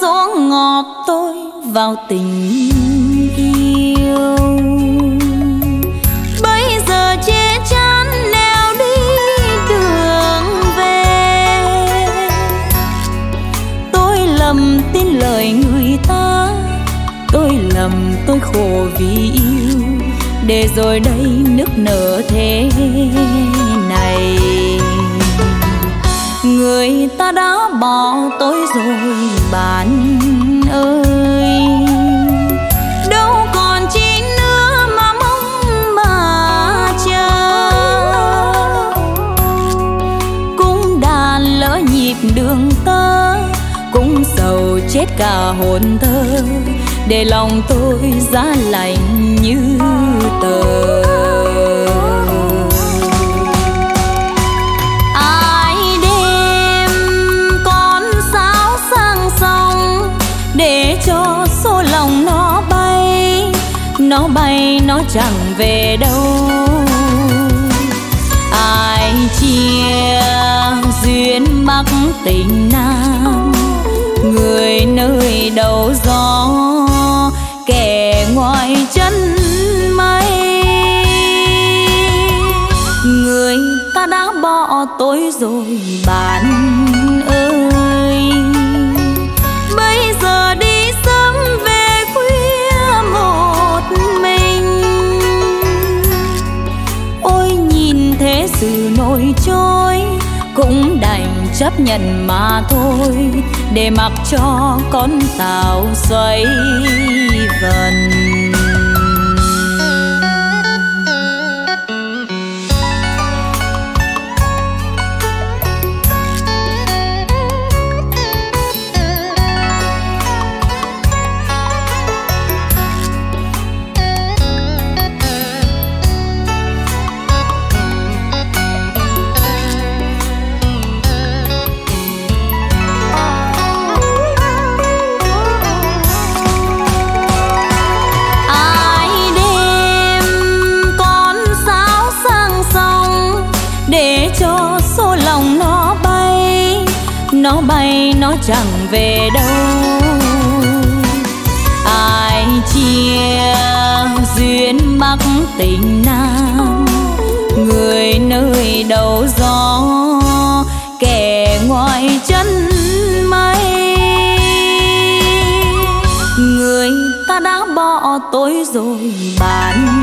gió ngọt tôi vào tình yêu. Bây giờ che chắn neo đi đường về. Tôi lầm tin lời người ta, tôi lầm tôi khổ vì yêu. Để rồi đây nước nở thế này. Người ta đã bỏ tôi rồi bạn ơi. Đâu còn chi nữa mà mong mà chờ. Cũng đàn lỡ nhịp đường tơ, cũng sầu chết cả hồn thơ. Để lòng tôi giá lạnh như tờ. Nó bay, nó chẳng về đâu. Ai chia duyên mắc tình nam, người nơi đầu gió, kẻ ngoài chân mây. Người ta đã bỏ tôi rồi, bà chấp nhận mà thôi để mặc cho con tàu xoay vần. Chẳng về đâu. Ai chia duyên mắc tình nam, người nơi đầu gió, kẻ ngoài chân mây. Người ta đã bỏ tôi rồi, bạn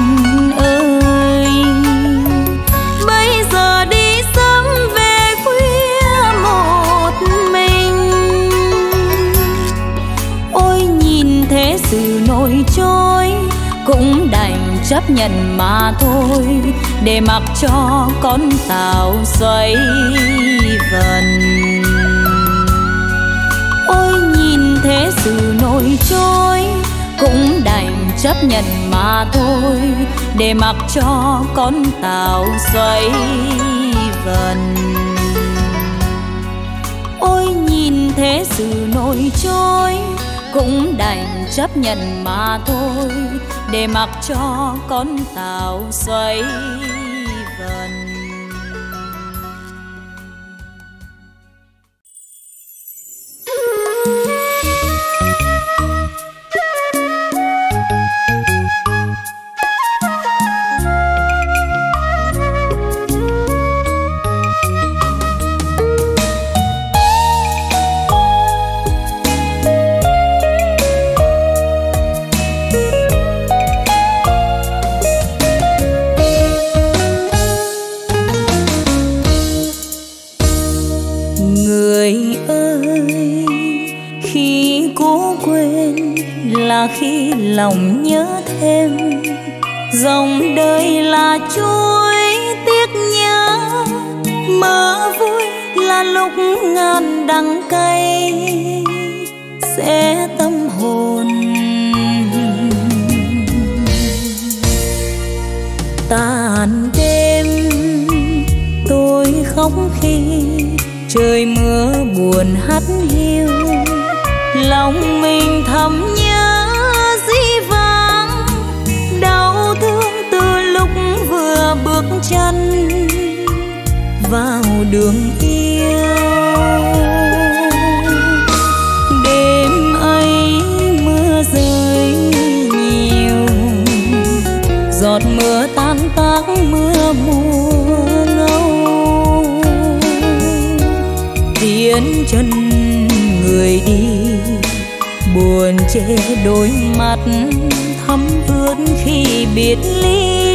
chấp nhận mà thôi, để mặc cho con tàu xoay vần. Ôi, nhìn thế sự nổi trôi, cũng đành chấp nhận mà thôi, để mặc cho con tàu xoay vần. Ôi, nhìn thế sự nổi trôi, cũng đành chấp nhận mà thôi để mặc cho con tàu xoay giọt mưa tan tác mưa mùa ngâu tiến chân người đi, buồn che đôi mắt thấm vương khi biệt ly.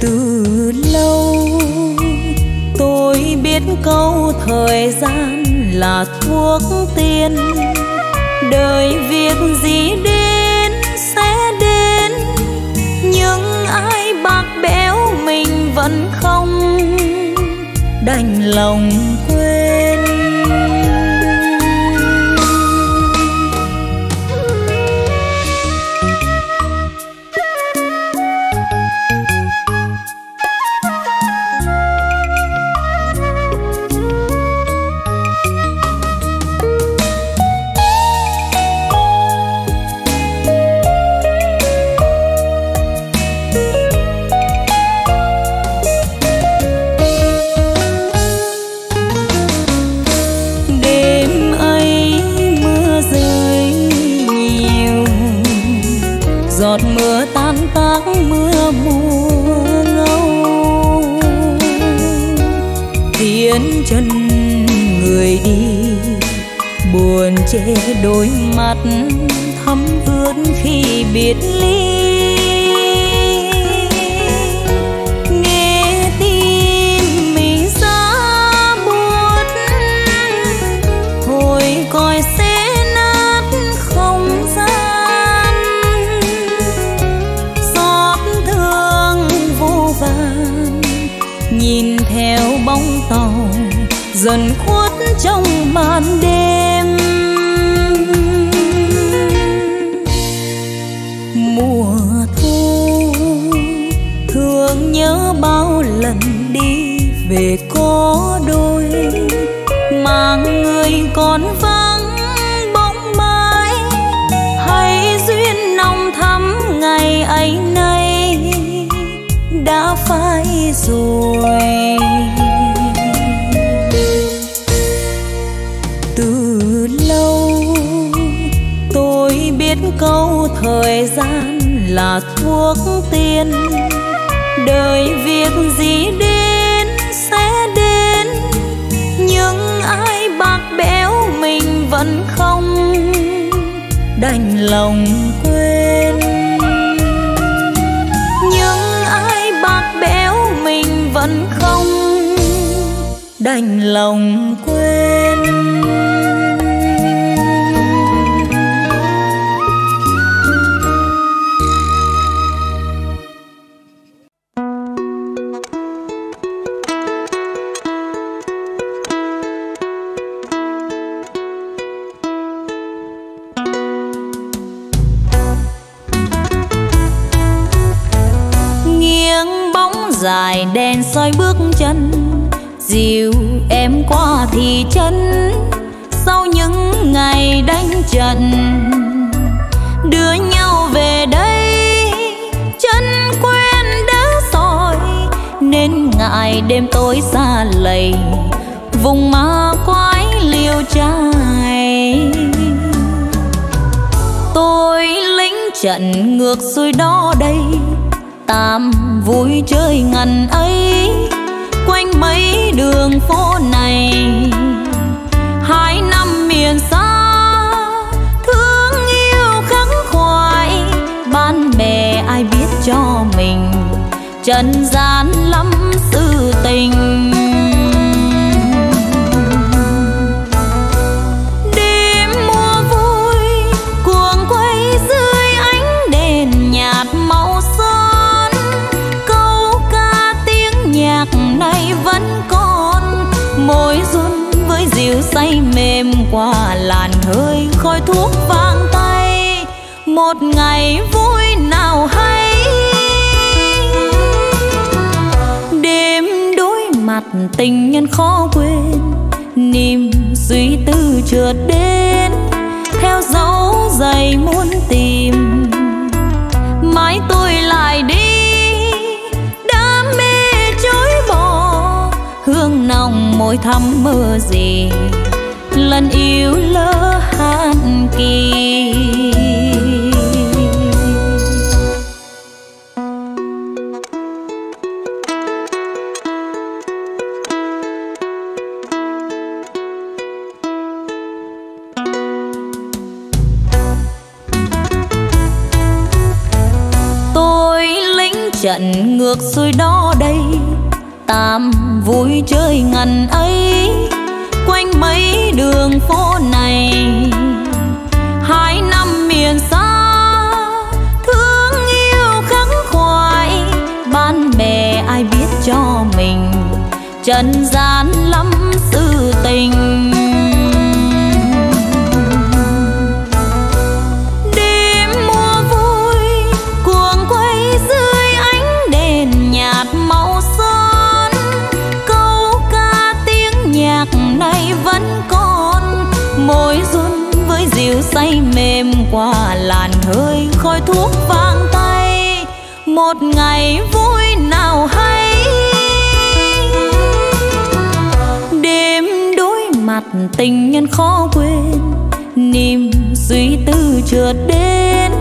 Từ lâu tôi biết câu thời gian là thuốc tiên. Đời việc gì đến sẽ đến, nhưng ai bạc béo mình vẫn không đành lòng. Đôi mắt thấm ướt khi biệt ly. Nghe tim mình xa buốt hồi coi sẽ nát không gian. Xót thương vô vàn, nhìn theo bóng tàu dần về có đôi, mà người còn vắng bóng mai hay duyên nồng thắm ngày ấy nay đã phai rồi. Từ lâu tôi biết câu thời gian là thuốc tiên. Đời việc gì đi vẫn không đành lòng quên. Nhưng ai bạc béo mình vẫn không đành lòng qua làn hơi khói thuốc vang tay. Một ngày vui nào hay. Đêm đối mặt tình nhân khó quên, niềm suy tư trượt đến theo dấu giày muốn tìm, mãi tôi lại đi. Đam mê chối bỏ, hương nồng môi thắm mơ gì lần yêu lỡ hạn kỳ. Trận ngược xuôi đó đây, tam vui chơi ngần ấy hơi khói thuốc vang tay. Một ngày vui nào hay. Đêm đối mặt tình nhân khó quên, niềm suy tư trượt đến.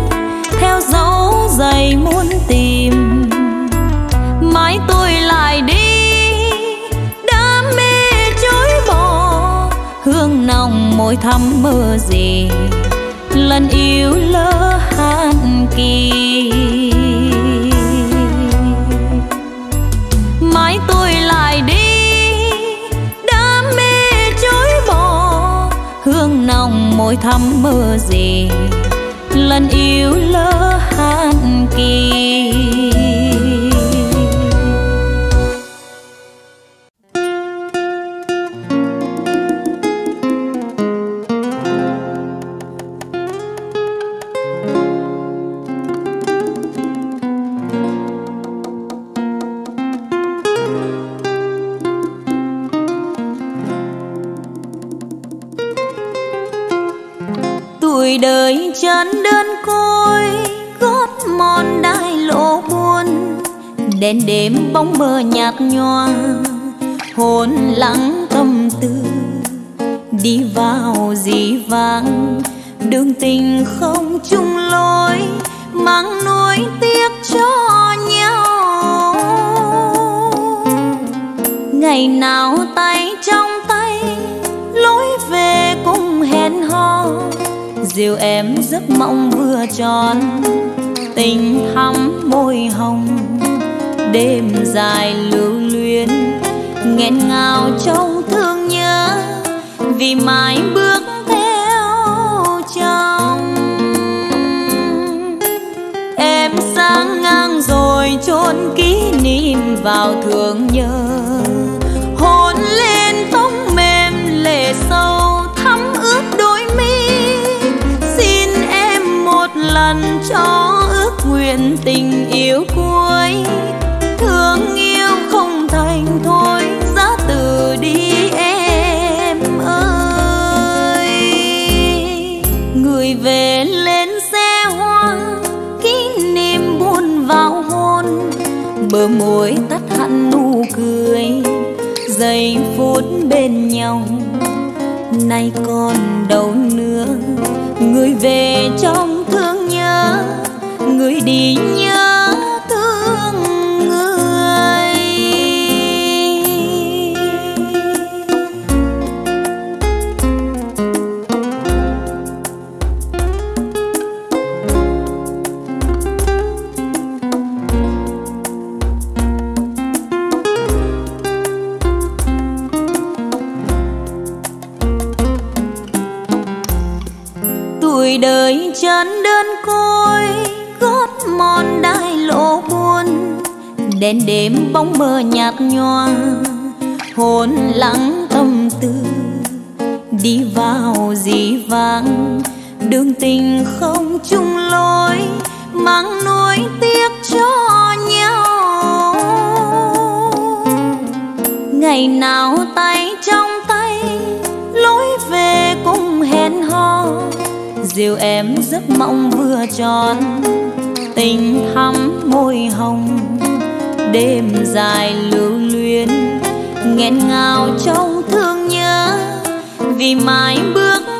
Theo dấu giày muốn tìm, mãi tôi lại đi. Đam mê chối bỏ, hương nồng môi thắm mơ gì lần yêu lỡ hạn kỳ. Mãi tôi lại đi, đam mê chối bỏ. Hương nồng môi thắm mơ gì lần yêu lỡ hạn kỳ. Bóng mờ nhạt nhòa, hồn lắng tâm tư. Đi vào dĩ vang đường tình không chung lối, mang nuối tiếc cho nhau. Ngày nào tay trong tay, lối về cùng hẹn hò. Dìu em giấc mộng vừa tròn, tình thắm môi hồng đêm dài lưu luyến, nghẹn ngào trong thương nhớ, vì mãi bước theo chồng. Em sáng ngang rồi chôn kỷ niệm vào thương nhớ, hôn lên tóc mềm lệ sâu thắm ướt đôi mi. Xin em một lần cho ước nguyện tình yêu cuối. Môi tắt hẳn nụ cười. Giây phút bên nhau, nay còn đâu nữa. Người về trong thương nhớ, người đi nhớ tiếc cho nhau. Ngày nào tay trong tay, lối về cũng hẹn hò. Dìu em giấc mộng vừa tròn, tình thắm môi hồng. Đêm dài lưu luyến, nghẹn ngào trong thương nhớ. Vì mãi bước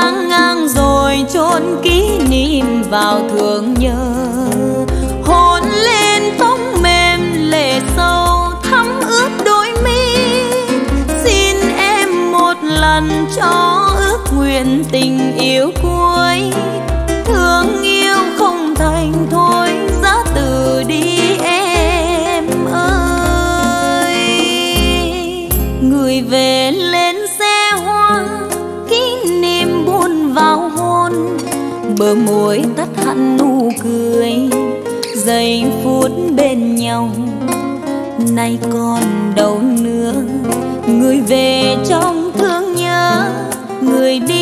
lang ngang rồi chôn kỷ niệm vào thương nhớ. Hôn lên tóc mềm lệ sâu thắm ướt đôi mi. Xin em một lần cho ước nguyện tình yêu cuối. môi tắt hẳn nụ cười. Giây phút bên nhau, nay còn đâu nữa. Người về trong thương nhớ, người đi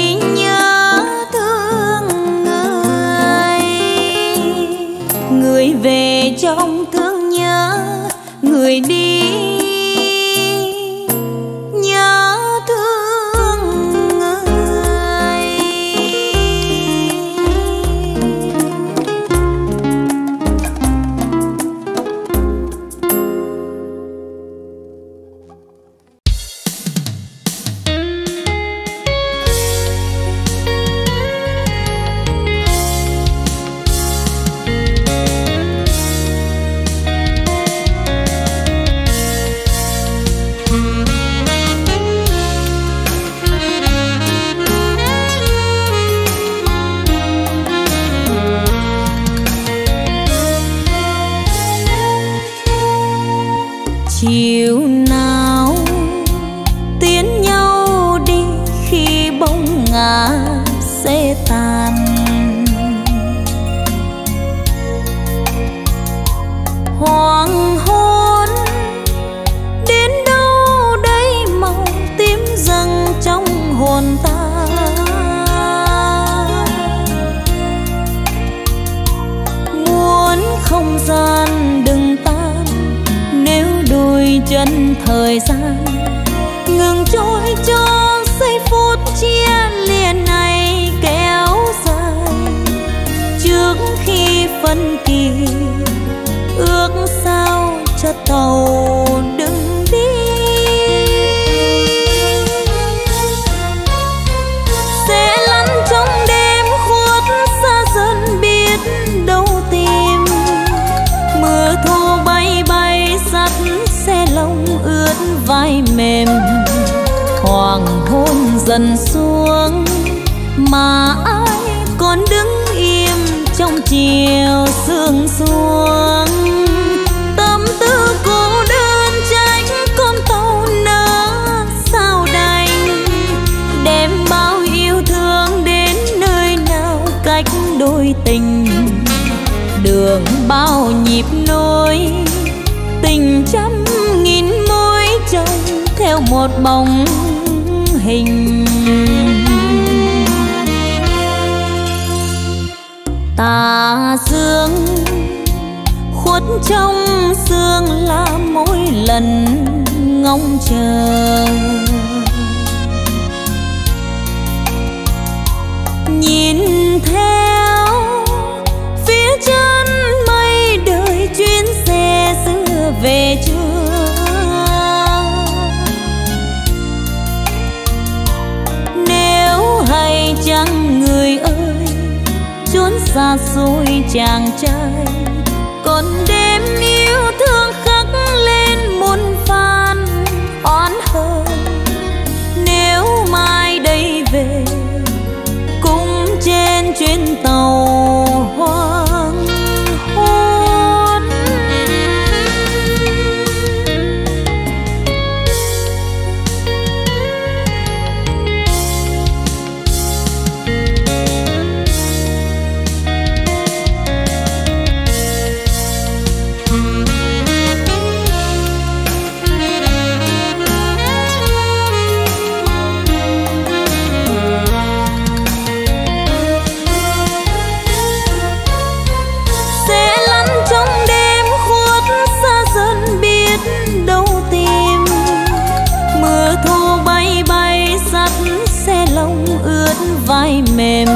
mái mềm.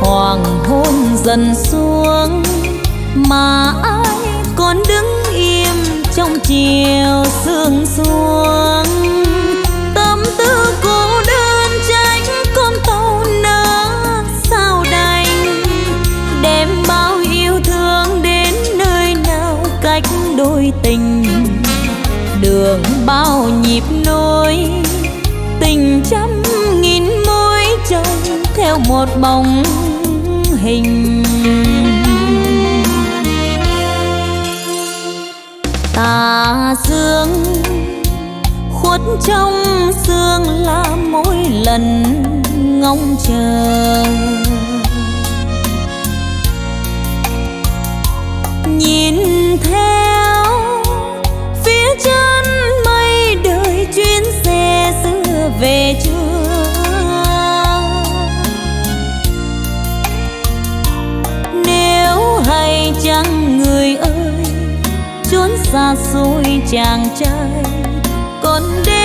Hoàng hôn dần xuống, mà ai còn đứng im trong chiều sương xuống. Tâm tư cô đơn tránh con tàu nỡ sao đành. Đem bao yêu thương đến nơi nào cách đôi tình. Đường bao nhiêu một bóng hình. Tà dương khuất trong sương là mỗi lần ngóng chờ. xa xôi chàng trai còn đêm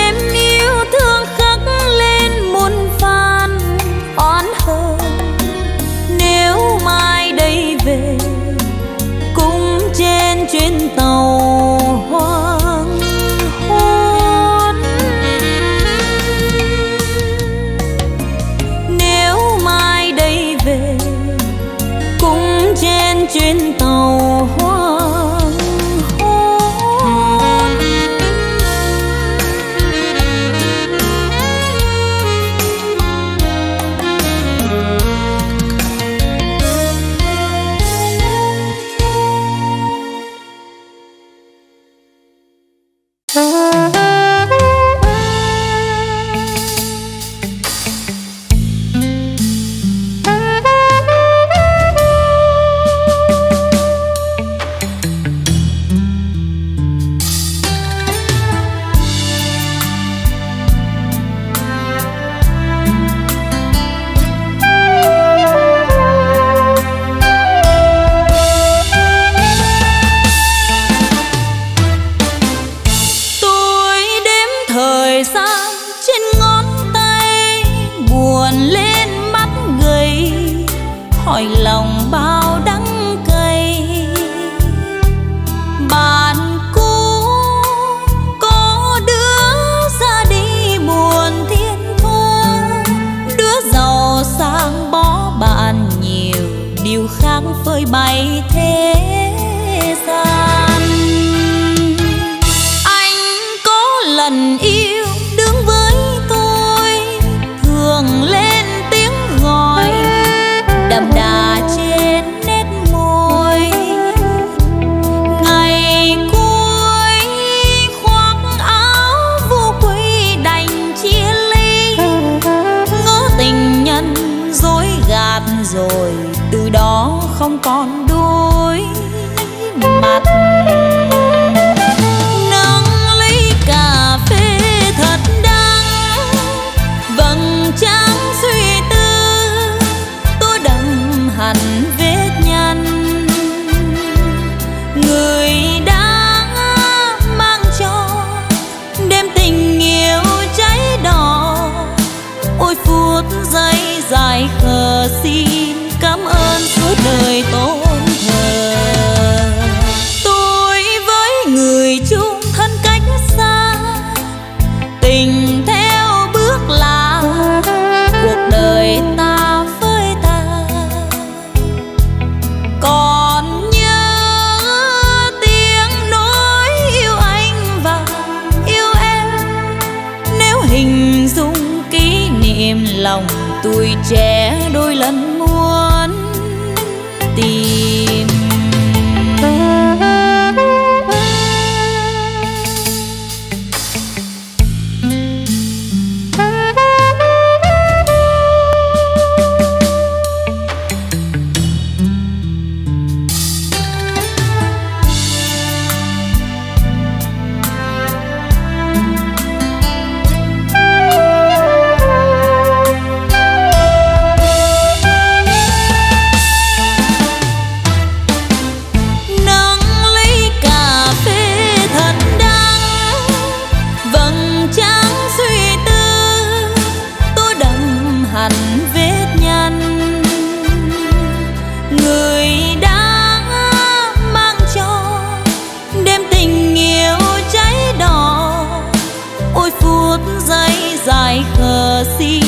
dây dài khờ xin.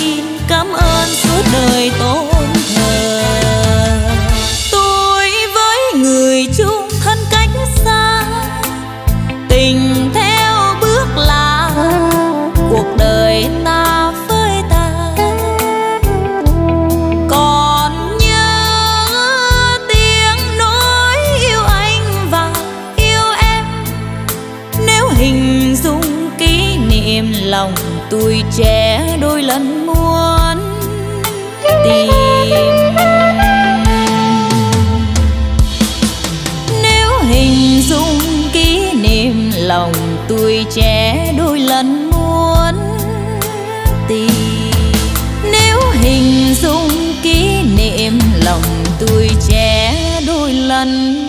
Cảm ơn suốt đời tôi. Đôi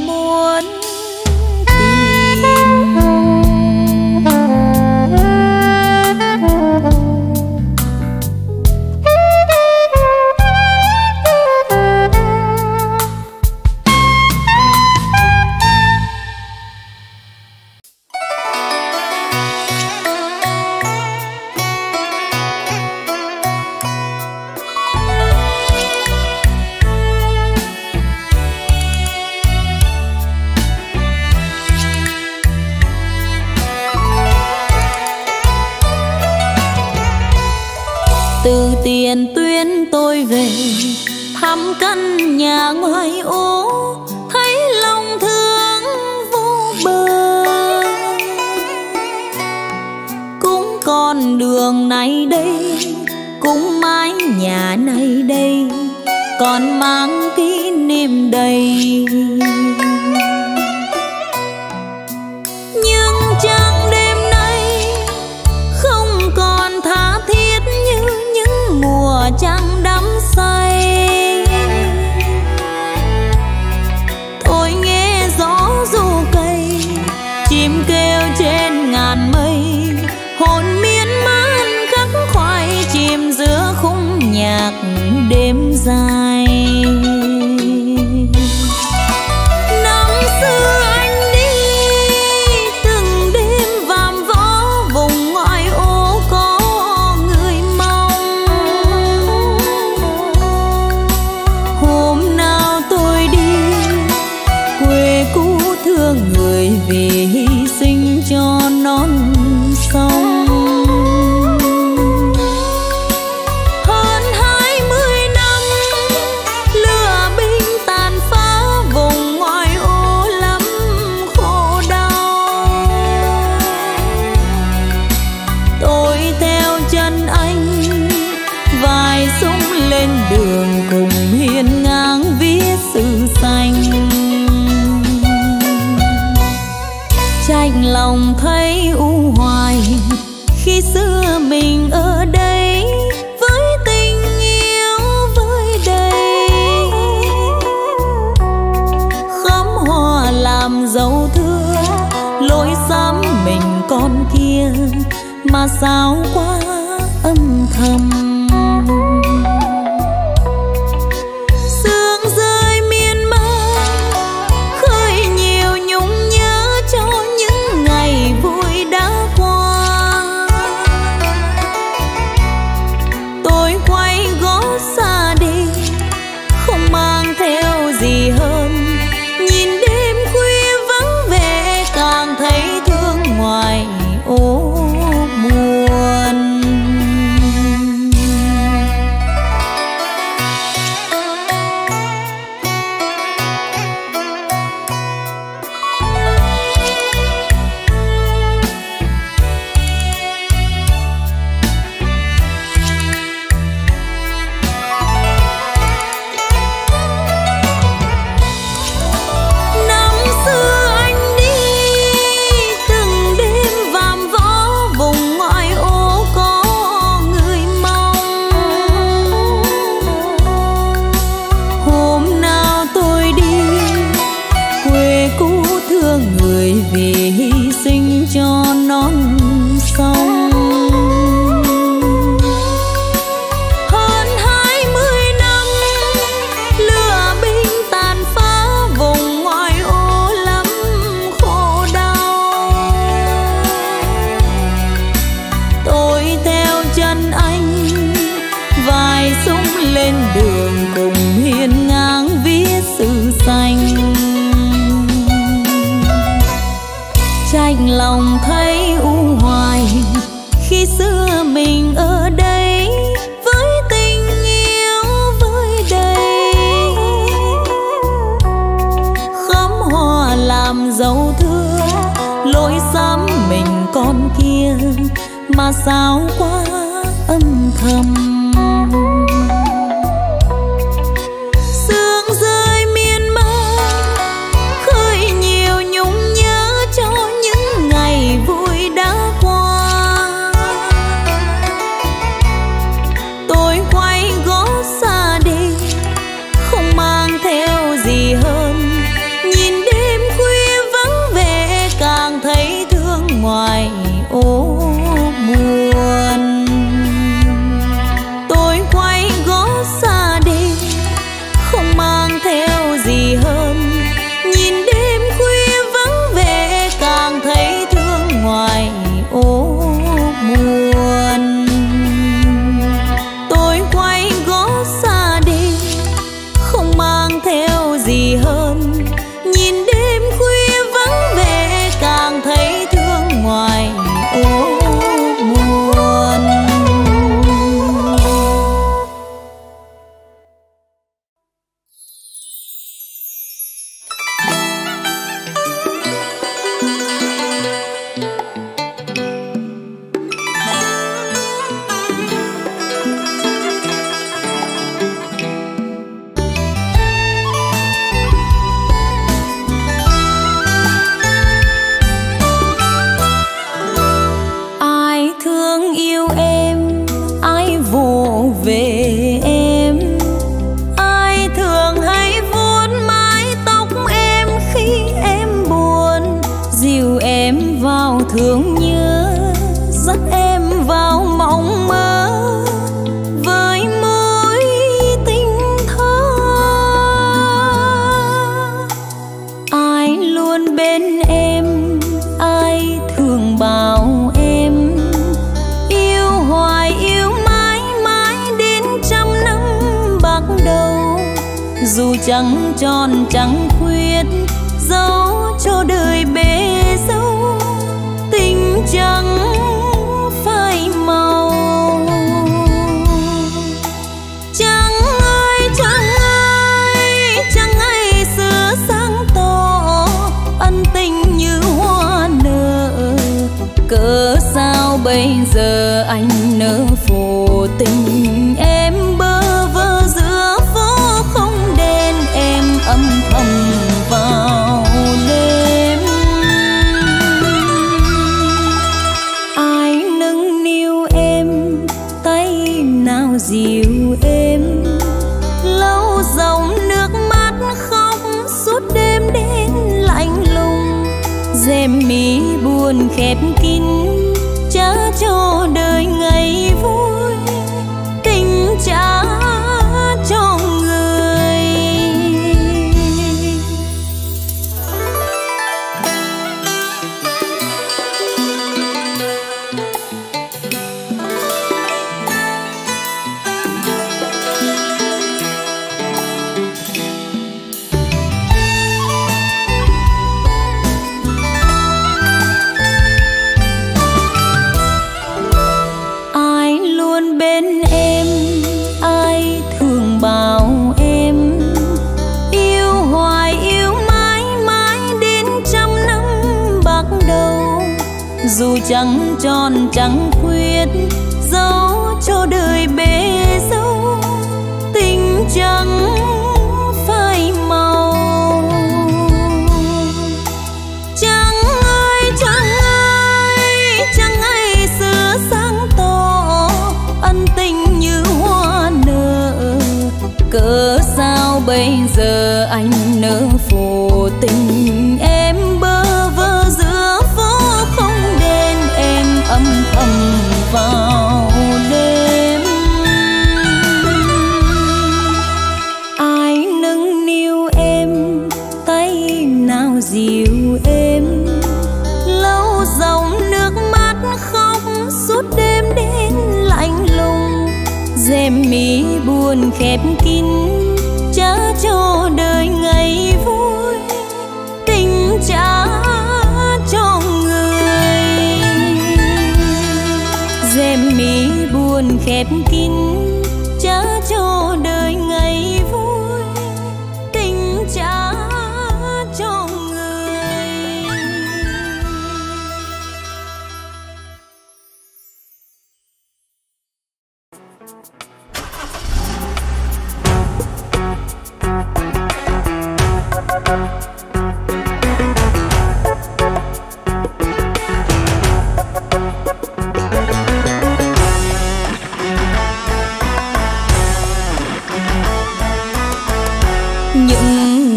những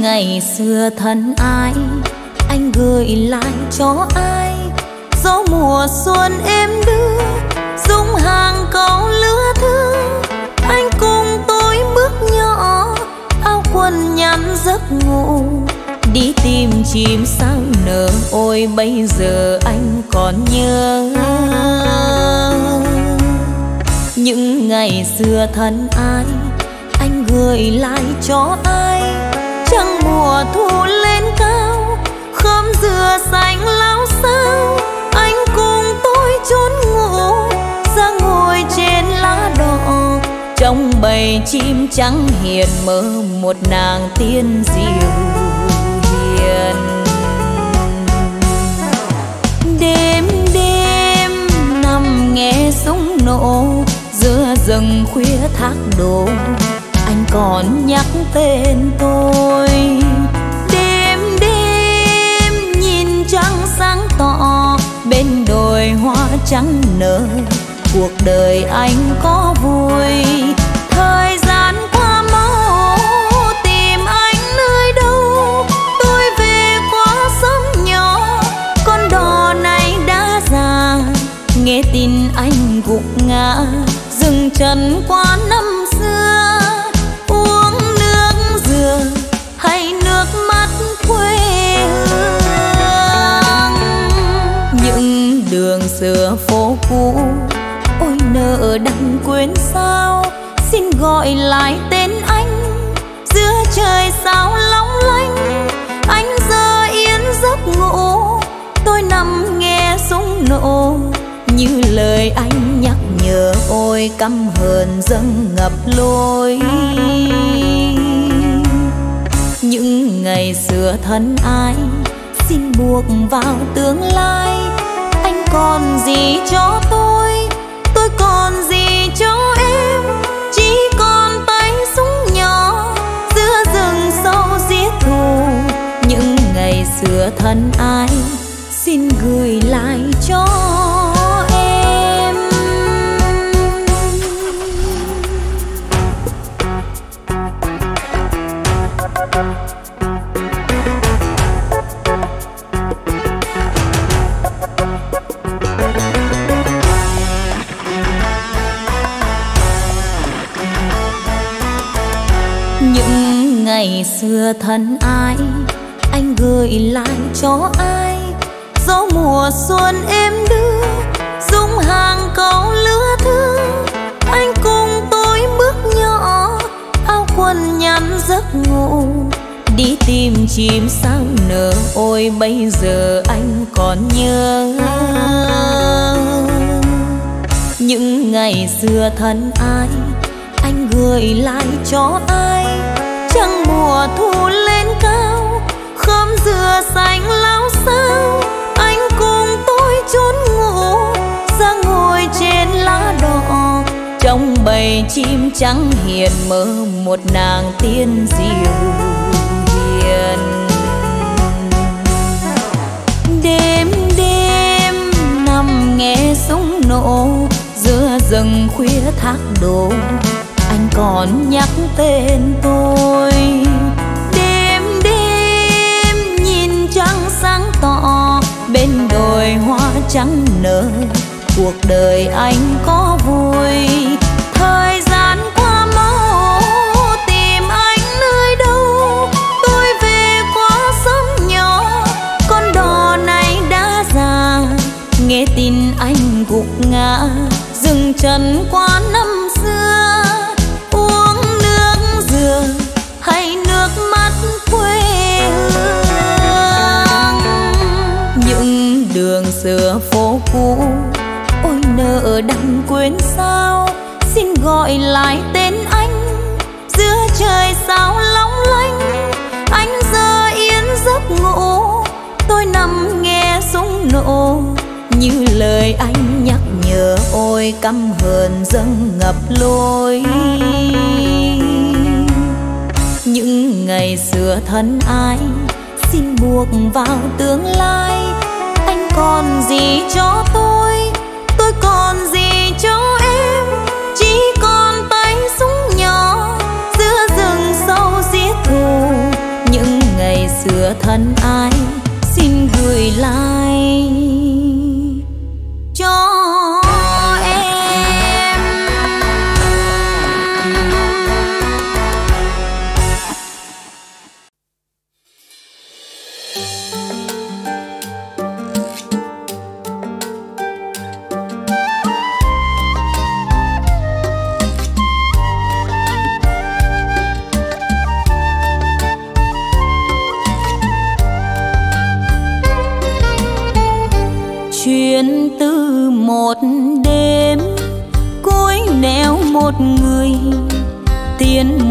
ngày xưa thân ai, anh gửi lại cho ai? Gió mùa xuân êm đưa dung hàng câu lưu áo nhắm giấc ngủ, đi tìm chim sang nở. Ôi, bây giờ anh còn nhớ những ngày xưa thân ai, anh gửi lại cho ai? Trăng mùa thu lên cao, khóm dừa xanh lao sao bầy chim trắng hiền mơ một nàng tiên diệu hiền. Đêm đêm, nằm nghe súng nổ, giữa rừng khuya thác đổ. Anh còn nhắc tên tôi. Đêm đêm, nhìn trăng sáng tỏ, bên đồi hoa trắng nở. Cuộc đời anh có vui ngã dừng chân qua năm xưa. Uống nước dừa hay nước mắt quê hương. Những đường xưa phố cũ, ôi nợ đành quên sao. Xin gọi lại tên anh, giữa trời sao long lanh. Anh giờ yên giấc ngủ, tôi nằm nghe súng nổ. Như lời anh căm hờn dâng ngập lối. Những ngày xưa thân ai xin buộc vào tương lai. Anh còn gì cho tôi? Tôi còn gì cho em? Chỉ còn tay súng nhỏ, giữa rừng sâu giết thù. Những ngày xưa thân ai xin gửi lại cho những ngày xưa thân ai anh gửi lại cho ai? Gió mùa xuân êm đưa dung hàng câu lứa thương. Anh cùng tôi bước nhỏ, áo quần nhắn giấc ngủ đi tìm chim sao nở. Ôi, bây giờ anh còn nhớ những ngày xưa thân ai, anh gửi lại cho ai? Trăng mùa thu lên cao, khóm dừa xanh lao sao anh cùng tôi trốn ngủ, ra ngồi trên lá đỏ. Trong bầy chim trắng hiền mơ một nàng tiên diều. Súng giữa rừng khuya thác đổ. Anh còn nhắc tên tôi. Đêm đêm nhìn trăng sáng tỏ, bên đồi hoa trắng nở. Cuộc đời anh có vui. Gục ngã dừng chân qua năm xưa. Uống nước dừa hay nước mắt quê hương. Những đường xưa phố cũ, ôi nợ đành quên sao? Xin gọi lại tên nhở căm hờn dâng ngập lối. Những ngày xưa thân ai xin buộc vào tương lai. Anh còn gì cho tôi? Tôi còn gì cho em? Chỉ còn tay súng nhỏ, giữa rừng sâu giết thù. Những ngày xưa thân ai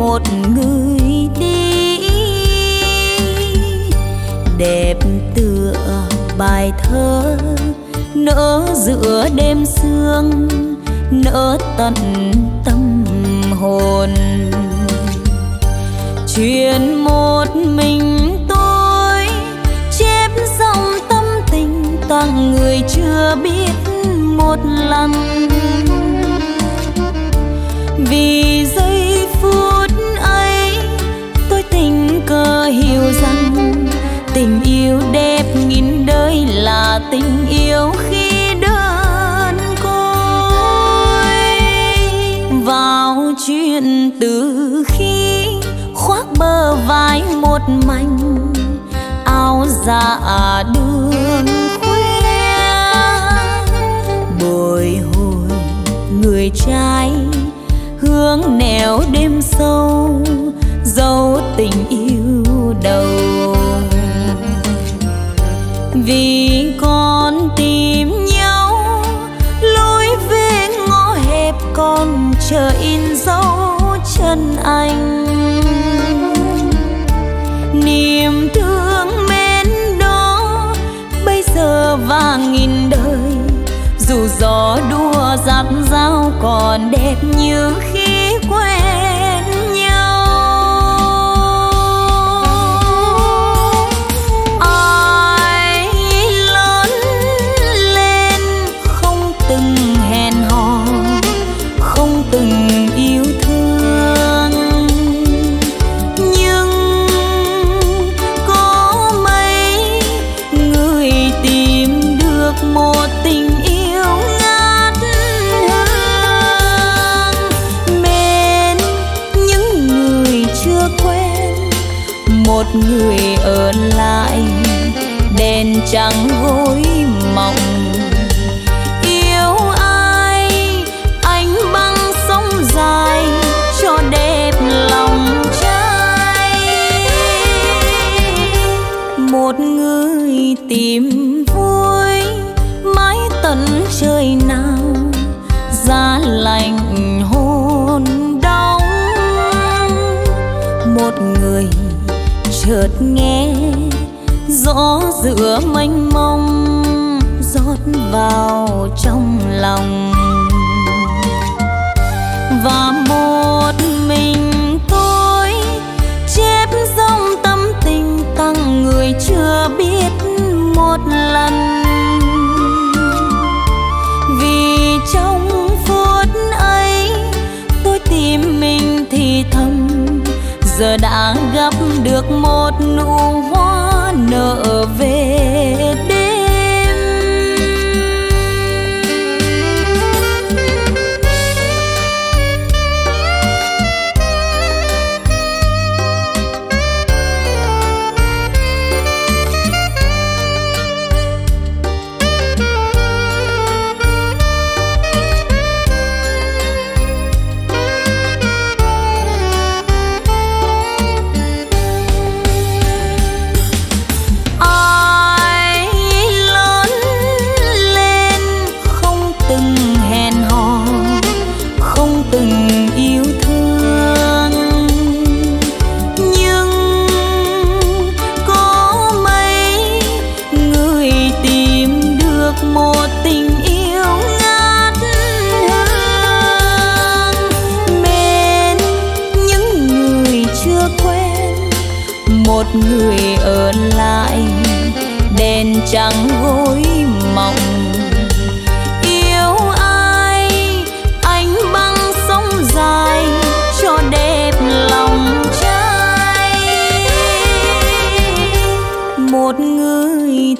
một người đi. Đẹp tựa bài thơ nỡ giữa đêm sương nỡ tận tâm hồn. Truyền một mình tôi, chép dòng tâm tình tặng người chưa biết một lần. Vì giờ yêu đẹp nghìn đời là tình yêu khi đơn côi. Vào chuyện từ khi khoác bờ vai một mảnh áo dạ đường bồi hồi người trai hướng nẻo đêm sâu vì con tìm nhau, lối về ngõ hẹp con chờ in dấu chân anh. Niềm thương mến đó bây giờ và nghìn đời, dù gió đua giặc dao còn đẹp như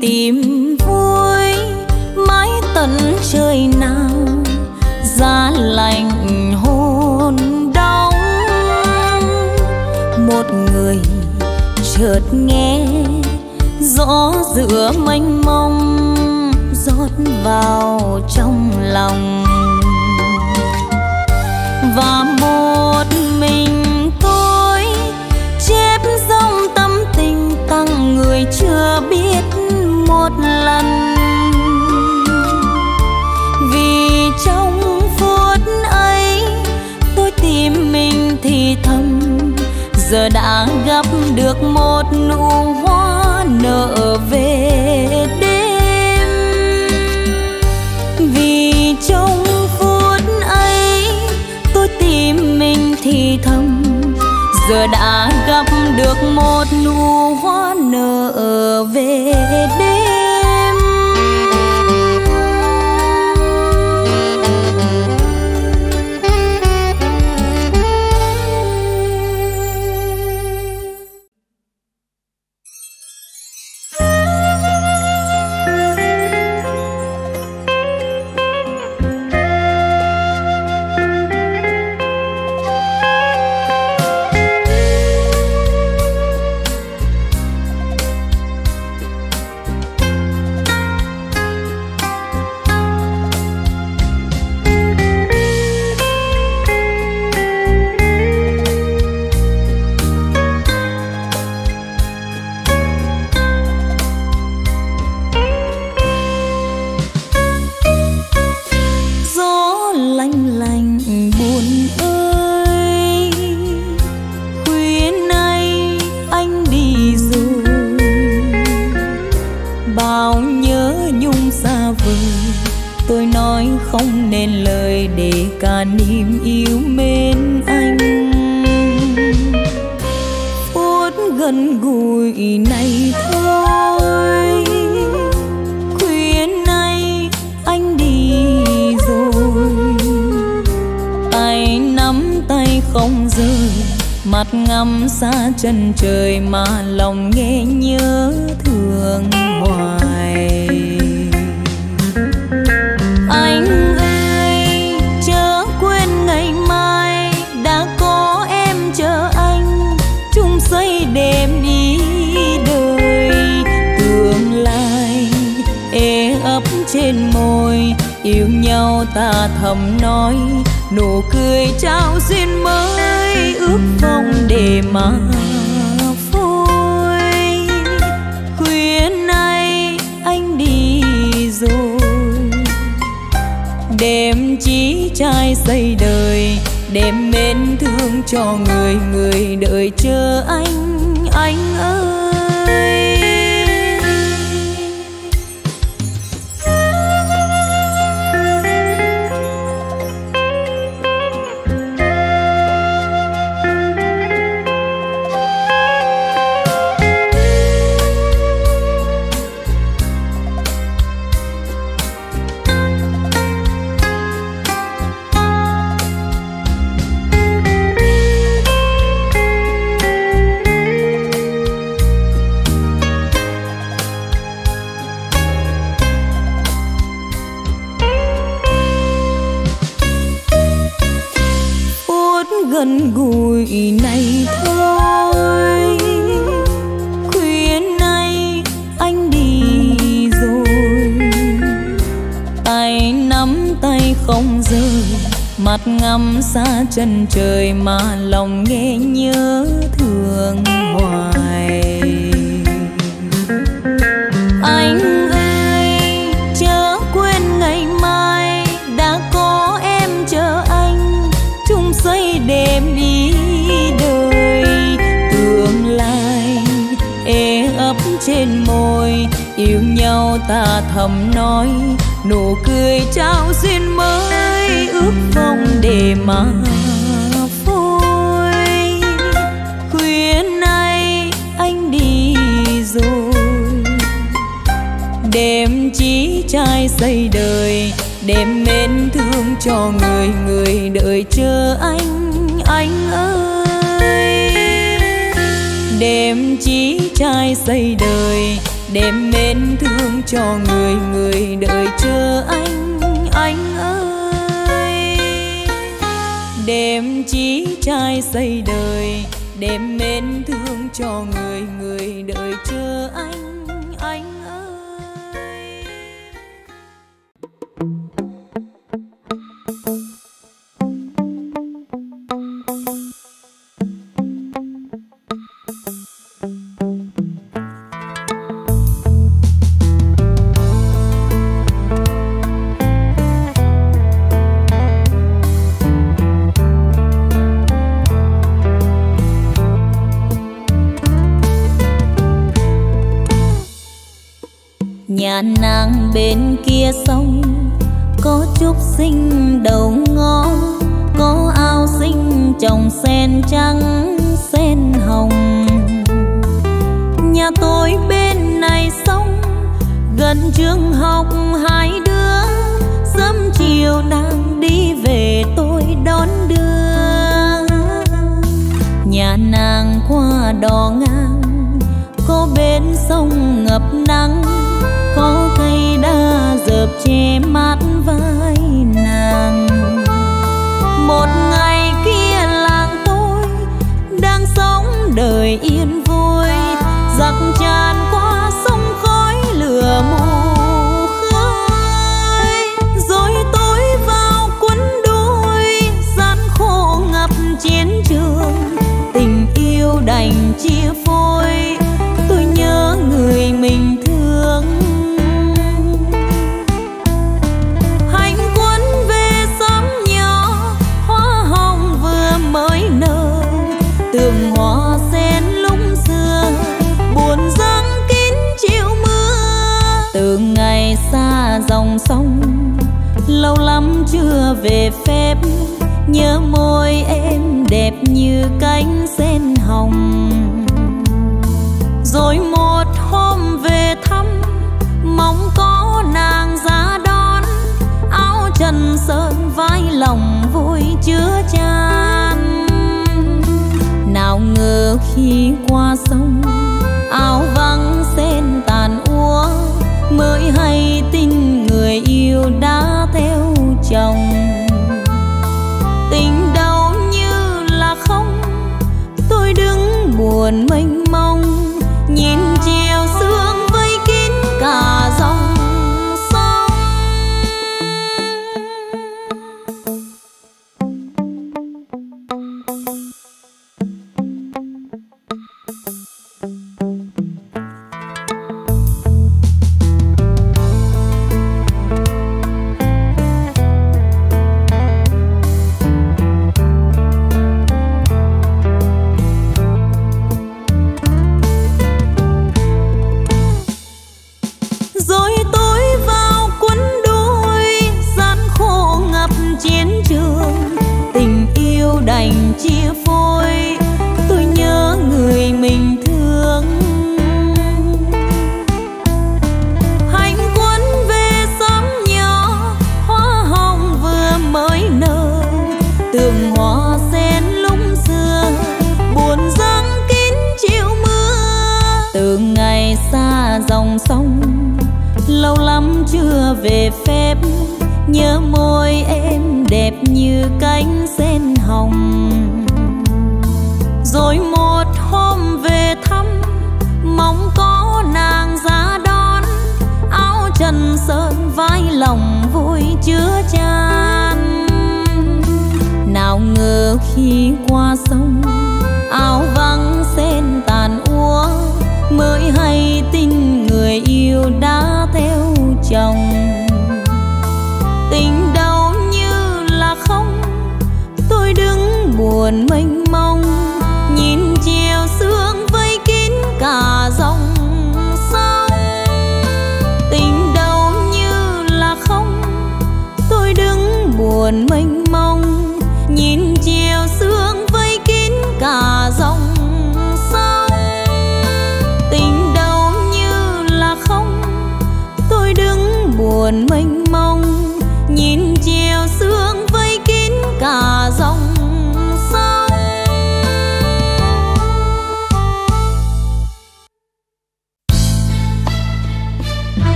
tìm vui, mãi tận trời nào, giá lạnh hôn đông một người chợt nghe, gió giữa mênh mông, rót vào trong lòng. Và một mình giờ đã gặp được một nụ hoa nở về đêm. Vì trong phút ấy tôi tìm mình thì thầm, giờ đã gặp được một người người đợi chờ anh anh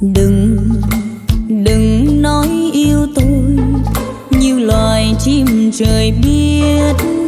đừng đừng nói yêu tôi. Như loài chim trời biết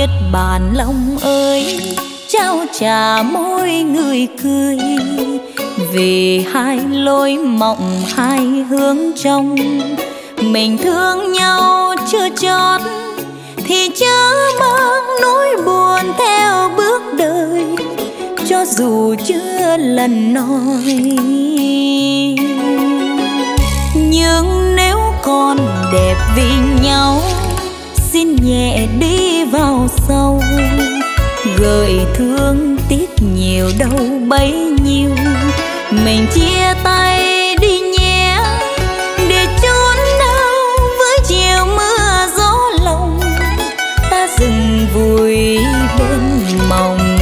biết bàn lòng ơi. Trao trả môi người cười. Vì hai lối mộng, hai hướng trong mình thương nhau chưa chót, thì chớ mang nỗi buồn theo bước đời. Cho dù chưa lần nói. Nhưng nếu còn đẹp vì nhau xin nhẹ đi vào sâu. Gợi thương tiếc nhiều đâu bấy nhiêu. Mình chia tay đi nhé, để chốn đâu với chiều mưa gió lòng ta dừng vui bên mộng.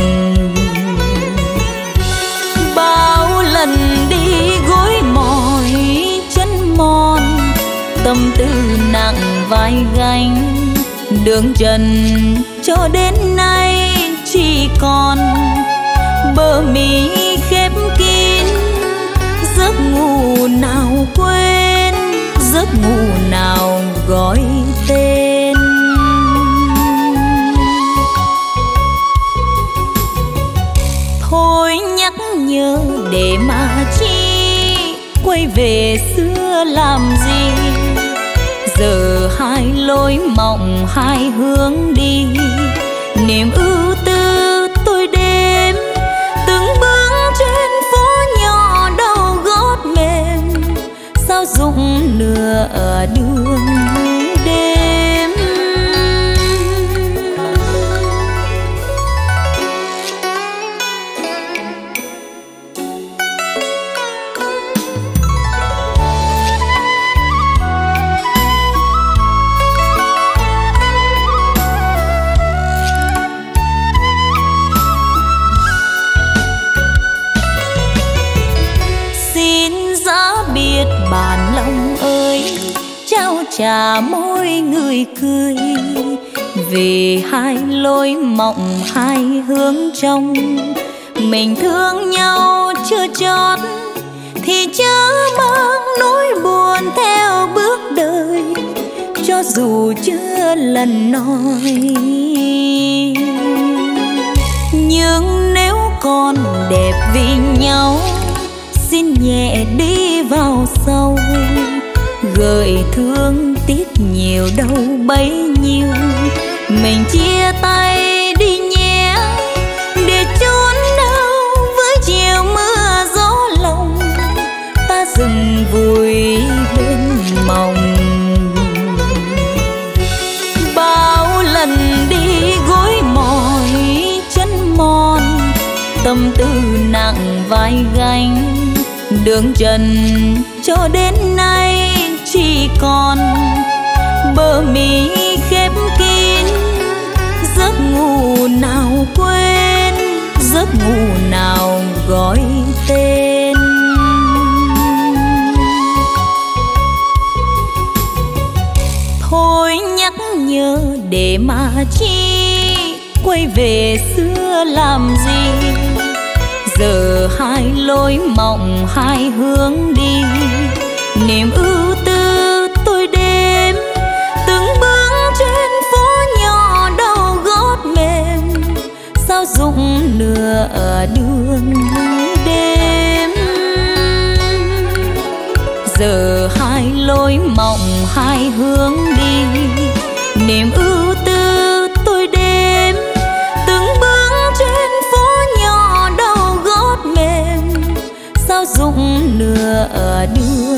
Bao lần đi gối mỏi chân mòn, tâm tư nặng vai gánh đường trần, cho đến nay chỉ còn bờ mi khép kín. Giấc ngủ nào quên, giấc ngủ nào gọi tên. Thôi nhắc nhớ để mà chi, quay về xưa làm gì? Giờ hai lối mộng, hai hướng đi. Niềm ưu tư tôi đêm từng bước trên phố nhỏ đầu gót mềm. Sao dụng nửa ở đường mộng hai hướng trong mình thương nhau chưa chót thì chớ mang nỗi buồn theo bước đời, cho dù chưa lần nói. Nhưng nếu còn đẹp vì nhau, xin nhẹ đi vào sâu. Gợi thương tiếc nhiều đâu bấy nhiêu, mình chia tay đường trần, cho đến nay chỉ còn bờ mi khép kín. Giấc ngủ nào quên, giấc ngủ nào gọi tên. Thôi nhắc nhớ để mà chi, quay về xưa làm gì? Giờ hai lối mộng, hai hướng đi. Niềm ưu tư tôi đêm từng bước trên phố nhỏ đầu gót mềm. Sao dụng nửa ở đường đêm? Giờ hai lối mộng, hai hướng đi. Niềm ưu đưa. sao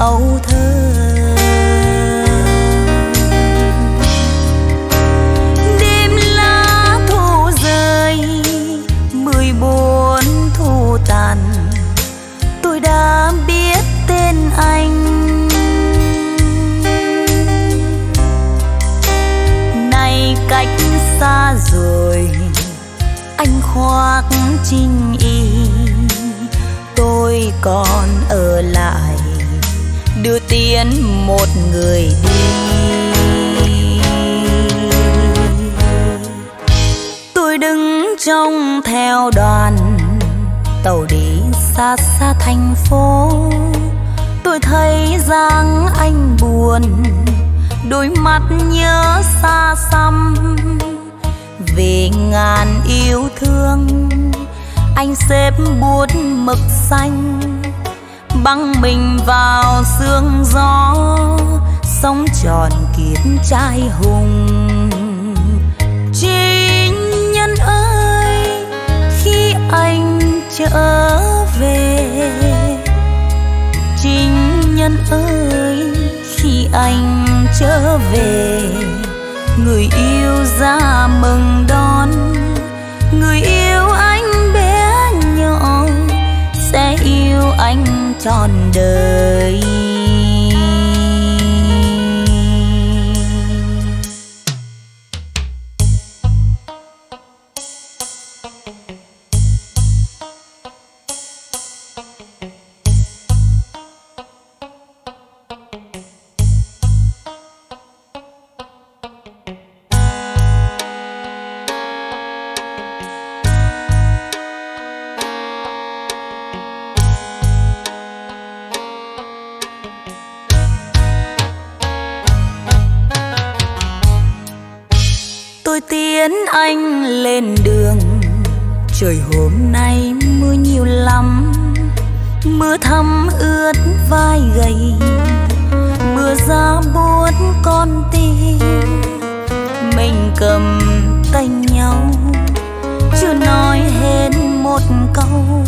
âu thơ. Đêm lá thu rơi, mười bốn thu tàn. Tôi đã biết tên anh. Nay cách xa rồi, anh khoác chinh y. Tôi còn ở lại đưa một người đi. Tôi đứng trong theo đoàn tàu đi xa xa thành phố. Tôi thấy dáng anh buồn, đôi mắt nhớ xa xăm. Vì ngàn yêu thương, anh xếp bút mực xanh băng mình vào sương gió sống tròn kiếp trai hùng. Chính nhân ơi, khi anh trở về, chính nhân ơi, khi anh trở về, người yêu ra mừng đón. Người yêu anh bé nhỏ, sẽ yêu anh trọn đời. Vai gầy. Mưa ra buốt con tim. Mình cầm tay nhau. Chưa nói hết một câu.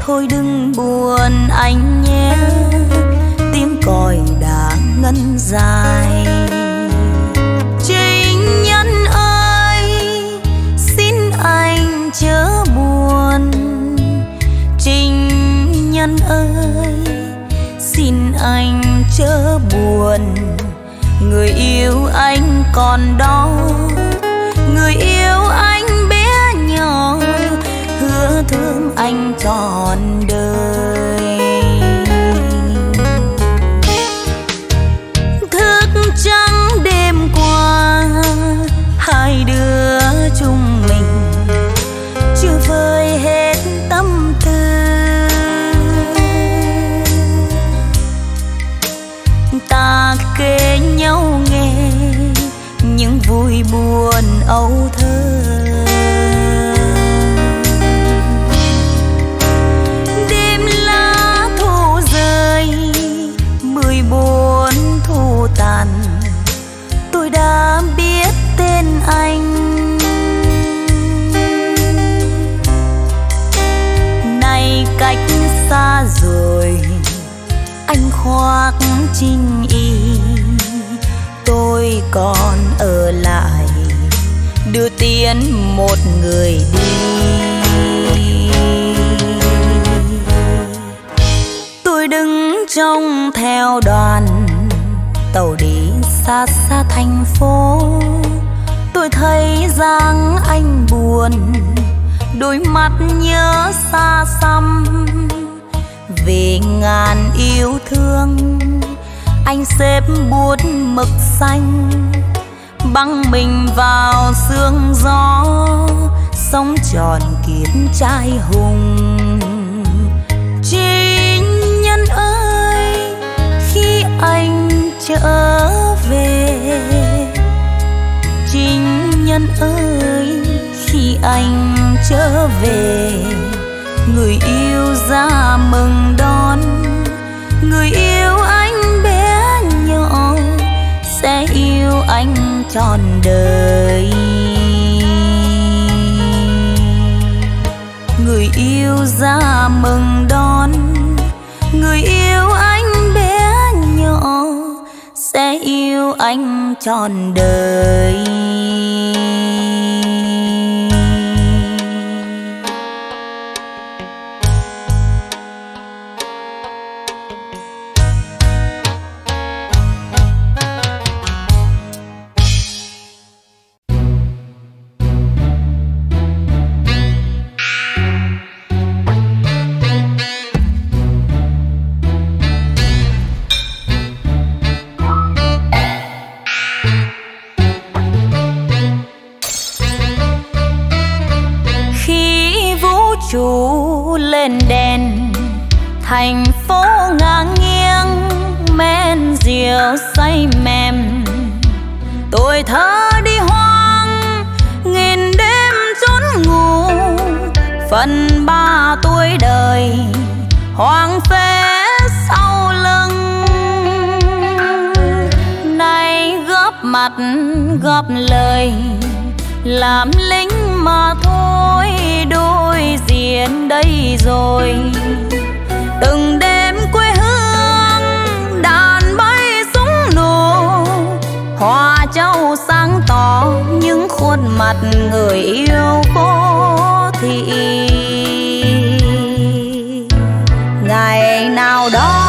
Thôi đừng buồn anh nhé. Tiếng còi đã ngân dài. Anh chớ buồn người yêu anh còn đó người yêu anh bé nhỏ, hứa thương anh tròn. Âu thơ. Đêm lá thu rơi, mười bốn thu tàn. Tôi đã biết tên anh. Nay cách xa rồi, anh khoác chinh y. Tôi còn ở lại đưa một người đi. Tôi đứng trông theo đoàn tàu đi xa xa thành phố. Tôi thấy dáng anh buồn, đôi mắt nhớ xa xăm. Vì ngàn yêu thương, anh xếp bút mực xanh băng mình vào sương gió sống tròn kiếp trai hùng. Chính nhân ơi, khi anh trở về, chính nhân ơi, khi anh trở về, người yêu ra mừng đón. Người yêu anh bé nhỏ, sẽ yêu anh trọn đời. Người yêu ra mừng đón, người yêu anh bé nhỏ, sẽ yêu anh trọn đời. tuổi thơ đi hoang, nghìn đêm trốn ngủ. Phần ba tuổi đời hoang phế sau lưng. Nay góp mặt, góp lời, làm lính mà thôi đôi diện đây rồi. Từng đêm quê hương đàn bay súng nổ, hoa trao sáng tỏ những khuôn mặt người yêu cô thị. Ngày nào đó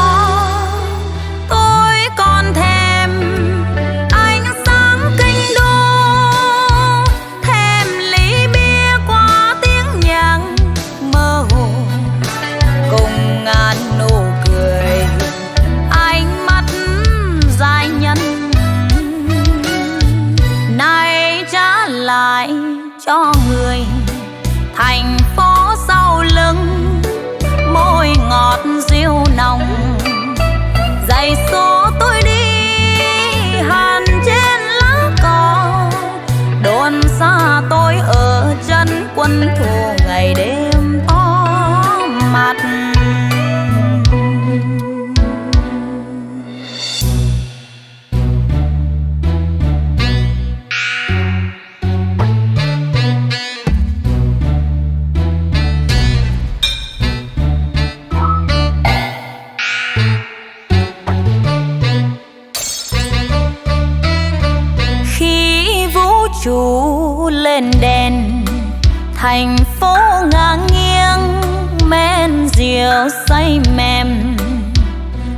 say mềm.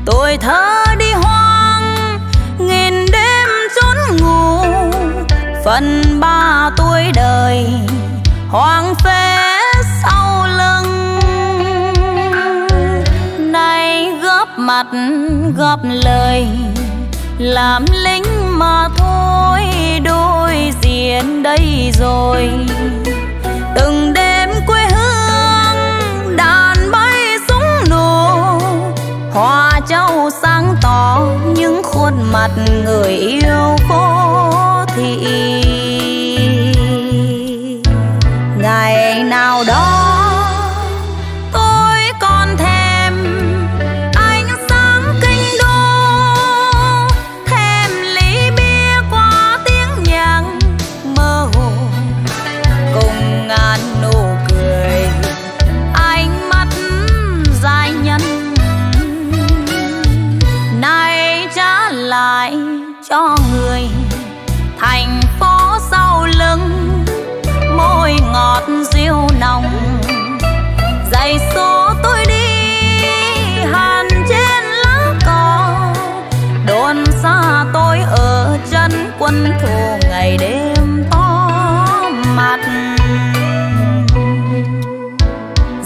Tôi thơ đi hoang, nghìn đêm trốn ngủ. Phần ba tuổi đời, hoang phế sau lưng. Nay góp mặt, góp lời, làm lính mà thôi, đôi diện đây rồi. Từng hoa châu sáng tỏ những khuôn mặt người yêu cô thị. Ngày nào đó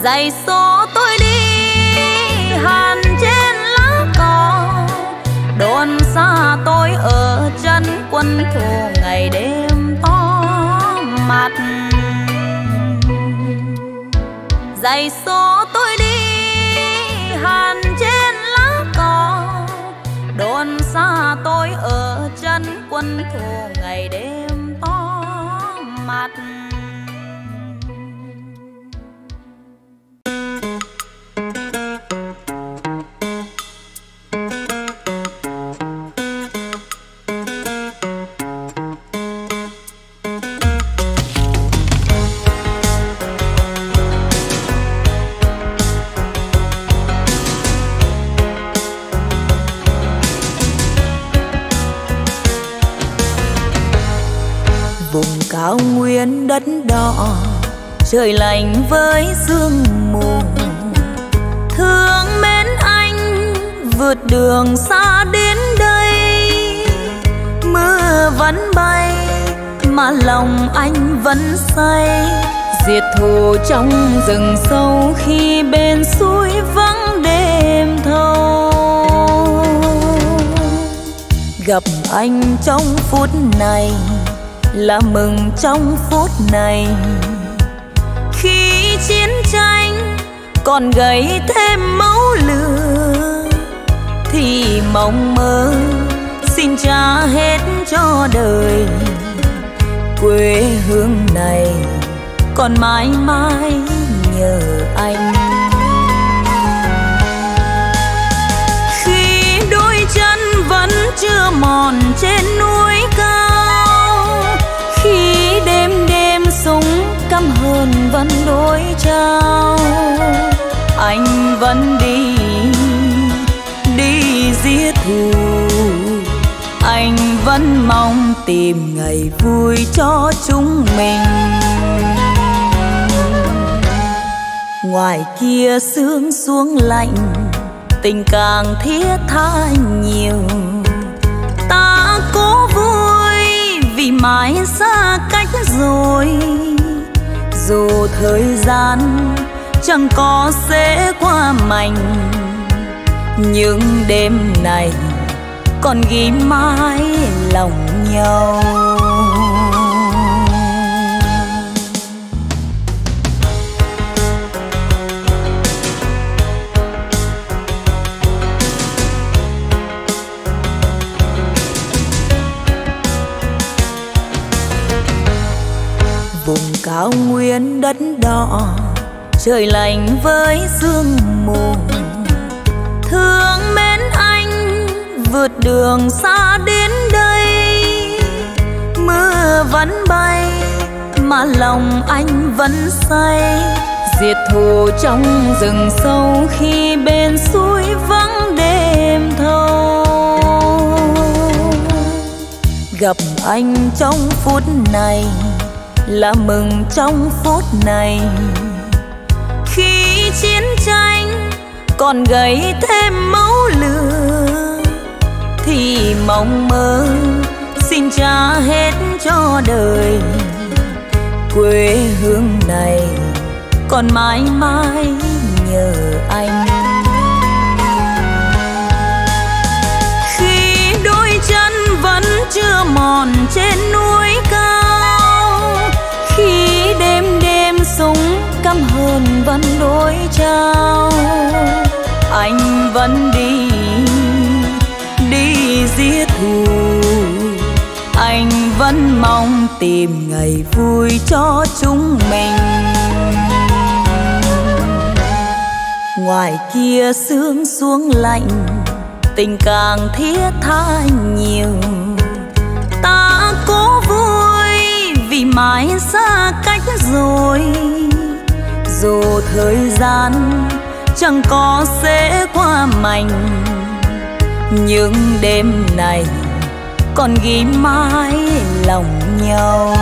dày số tôi đi, hàn trên lá cỏ. Đồn xa tôi ở chân quân thù ngày đêm to mặt. Dày số tôi đi, hàn trên lá cỏ. Đồn xa tôi ở chân quân thù trên đất đỏ, trời lạnh với sương mù. Thương mến anh vượt đường xa đến đây. Mưa vẫn bay mà lòng anh vẫn say. Diệt thù trong rừng sâu khi bên suối vắng đêm thâu. Gặp anh trong phút này là mừng trong phút này. Khi chiến tranh còn gầy thêm máu lửa, thì mong mơ xin trả hết cho đời. Quê hương này còn mãi mãi nhờ anh. Khi đôi chân vẫn chưa mòn trên núi cao hơn vẫn đối trao. Anh vẫn đi đi giết thù. Anh vẫn mong tìm ngày vui cho chúng mình. Ngoài kia sương xuống lạnh, tình càng thiết tha nhiều. Ta cố vui vì mãi xa cách rồi dù thời gian chẳng có sẽ qua mành nhưng đêm này còn ghi mãi lòng nhau. Vùng cao nguyên đất đỏ, trời lạnh với sương mù. Thương mến anh vượt đường xa đến đây, mưa vẫn bay mà lòng anh vẫn say. Diệt thù trong rừng sâu khi bên suối vắng đêm thâu. Gặp anh trong phút này là mừng trong phút này. Khi chiến tranh còn gầy thêm máu lửa, thì mong mơ xin trả hết cho đời. Quê hương này còn mãi mãi nhờ anh. Khi đôi chân vẫn chưa mòn trên núi cao khi đêm đêm súng căm hờn vẫn đối trao anh vẫn đi đi giết thù. Anh vẫn mong tìm ngày vui cho chúng mình. Ngoài kia sương xuống lạnh, tình càng thiết tha nhiều. Mãi xa cách rồi. Dù thời gian chẳng có sẽ qua mành nhưng đêm này còn ghi mãi lòng nhau.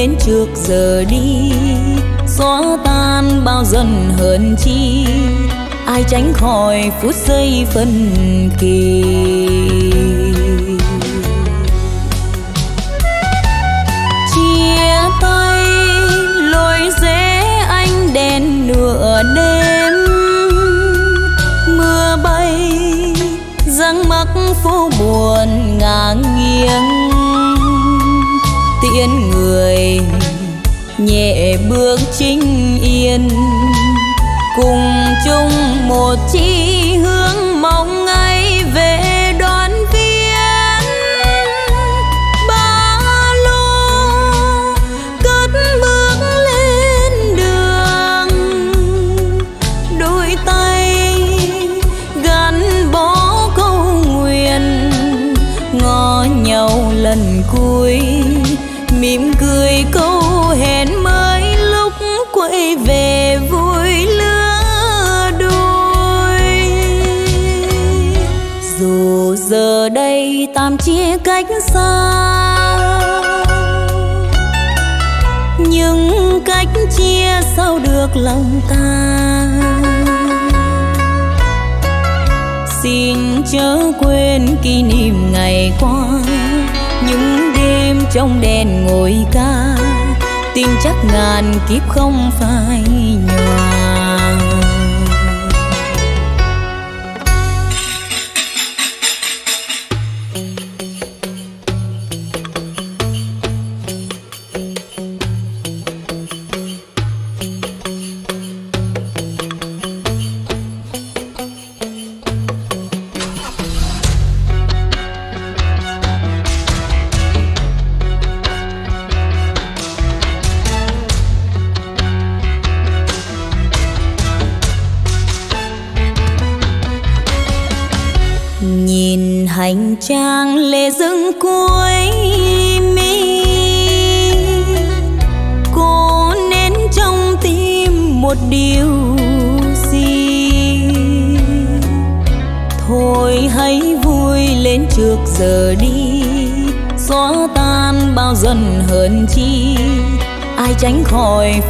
Đến lên trước giờ đi. Xóa tan bao dần hờn chi, ai tránh khỏi phút giây phân kỳ. Nhẹ bước chính yên. Cùng chung một chiếc sao lòng ta. Xin chớ quên kỷ niệm ngày qua, những đêm trong đèn ngồi ca. Tin chắc ngàn kiếp không phải nhòa.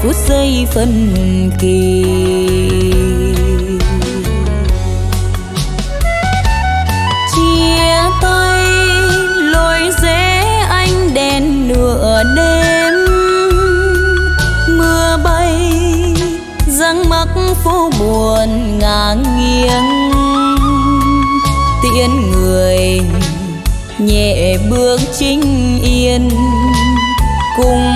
Phút giây phân kỳ. Chia tay, lối rẽ anh đèn nửa đêm. Mưa bay, răng mắc phố buồn ngang nghiêng. Tiễn người nhẹ bước chính yên, cùng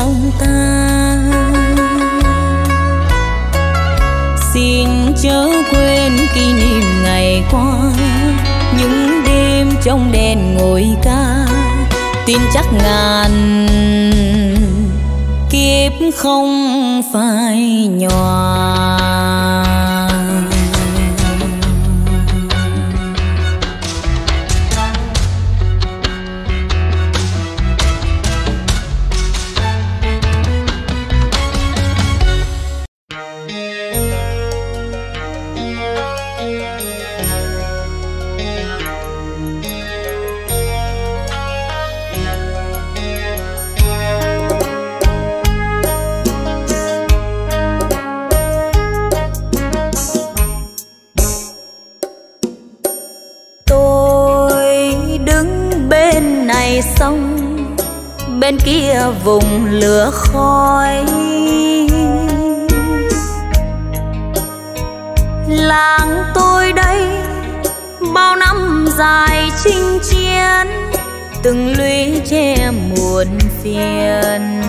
lòng ta. Xin chớ quên kỷ niệm ngày qua, những đêm trong đèn ngồi ca. Tin chắc ngàn kiếp không phải nhòa. giữa khói làng tôi đây, bao năm dài chinh chiến, từng lũy che muộn phiền.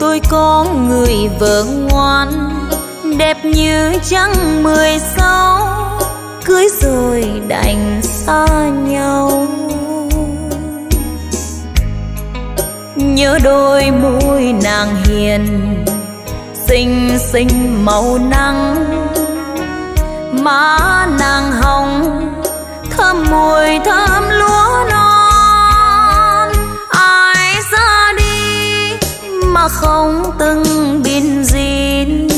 Tôi có người vợ ngoan, đẹp như trăng mười sáu, cưới rồi đành xa nhau. Nhớ đôi môi nàng hiền. Xinh xinh màu nắng, má nàng hồng, thơm mùi thơm lúa non. Ai ra đi mà không từng bin dín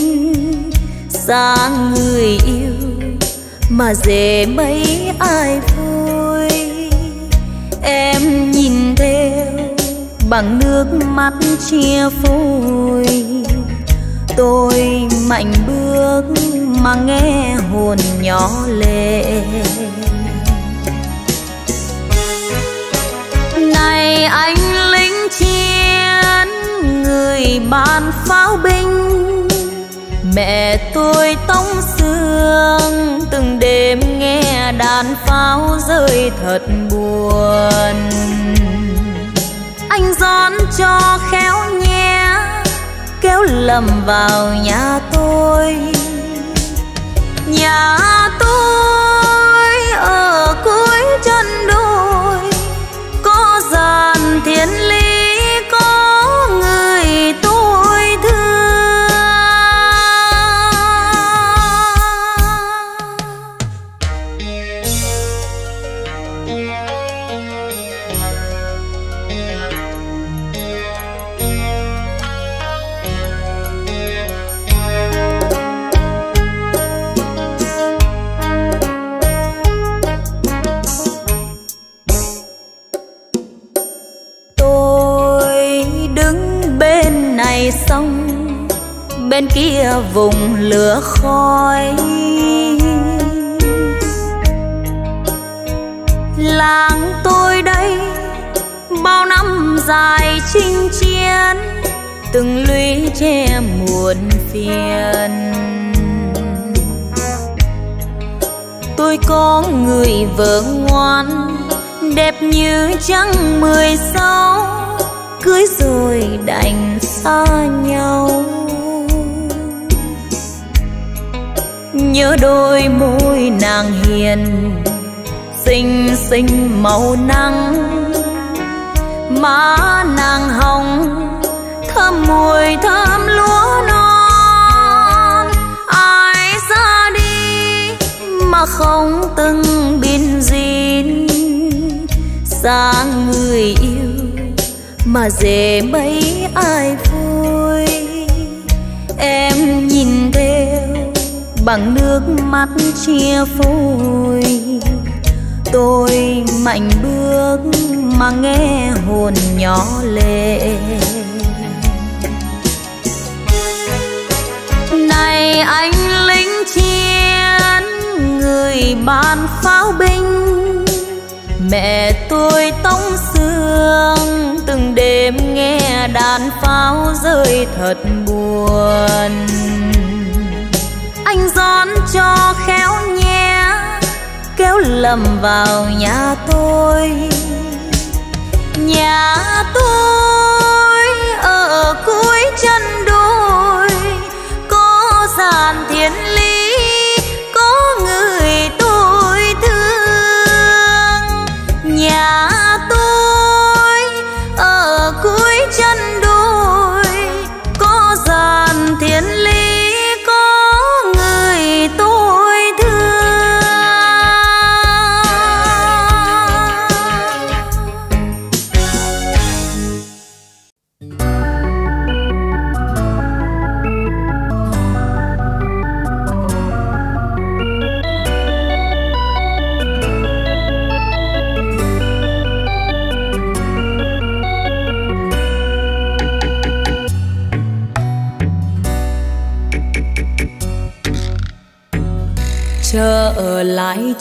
xa người yêu mà dễ mấy ai vui. Em nhìn theo bằng nước mắt chia phôi. Tôi mạnh bước mà nghe hồn nhỏ lệ. Này anh lính chiến, người ban pháo binh. Mẹ tôi tống xương, từng đêm nghe đàn pháo rơi thật buồn anh gión cho khéo nhé kéo lầm vào nhà tôi. Nhà tôi bên kia vùng lửa khói. Làng tôi đây, bao năm dài chinh chiến, từng lũy che muộn phiền. Tôi có người vợ ngoan, đẹp như trăng mười sáu, cưới rồi đành xa nhau. Nhớ đôi môi nàng hiền, xinh xinh màu nắng. Má nàng hồng, thơm mùi thơm lúa non. Ai ra đi mà không từng bin gìn xa người yêu mà dễ mấy ai bằng nước mắt chia phôi. Tôi mạnh bước mà nghe hồn nhỏ lệ. Này anh lính chiến, người ban pháo binh. Mẹ tôi tống xương, từng đêm nghe đàn pháo rơi thật buồn anh gión cho khéo nhé, kéo lầm vào nhà tôi. Nhà tôi ở cuối chân đồi, có dàn thiên lý, có người tôi thương. Nhà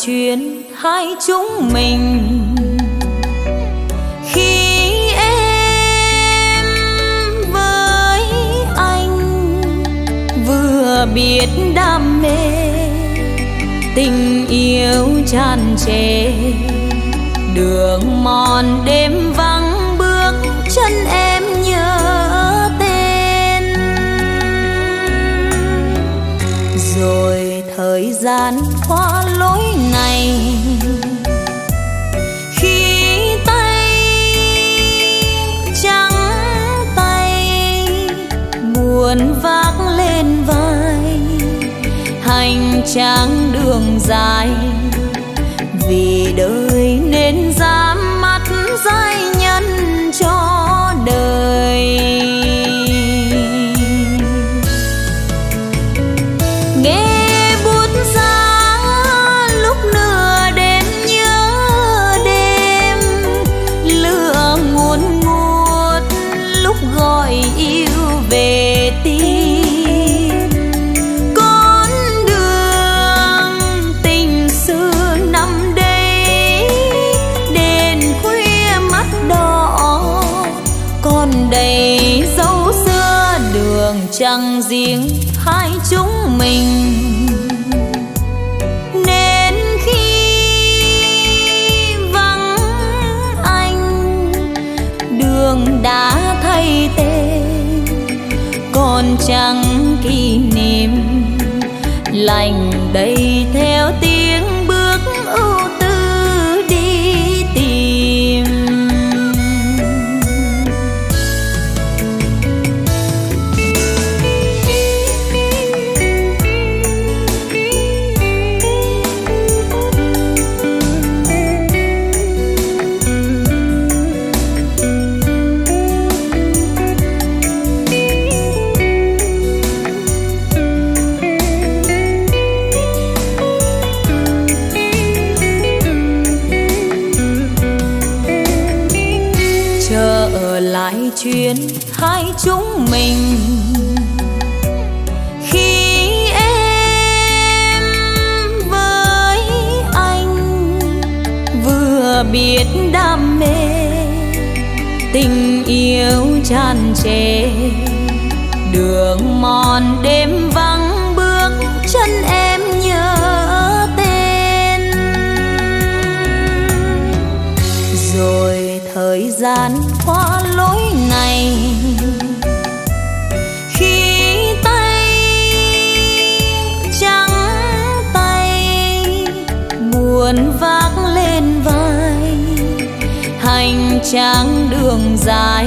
chuyện hai chúng mình. Khi em với anh vừa biết đam mê, tình yêu tràn trề, đường mòn đêm trang đường dài. trề. Đường mòn đêm vắng bước, chân em nhớ tên. Rồi thời gian qua lối này, khi tay trắng tay buồn vác lên vai, hành trang đường dài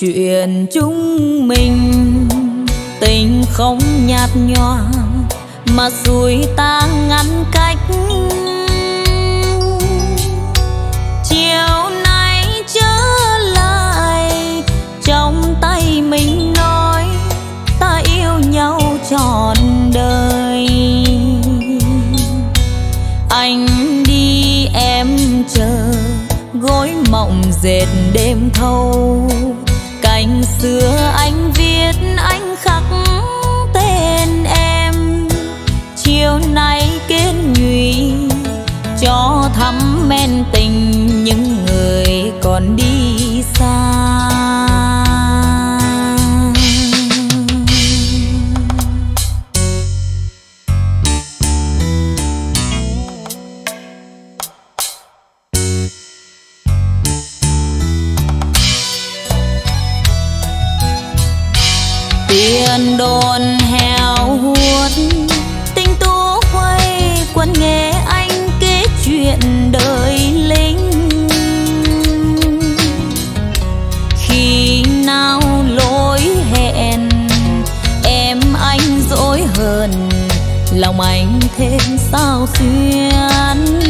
chuyện chúng mình. Tình không nhạt nhòa, mà xuôi ta ngăn cách. Chiều nay trở lại, trong tay mình nói, ta yêu nhau trọn đời. Anh đi, em chờ, gối mộng dệt đêm thâu xưa anh viết, anh khắc tên em. Chiều nay kết nhụy, cho thắm men tình những thêm sao xuyên.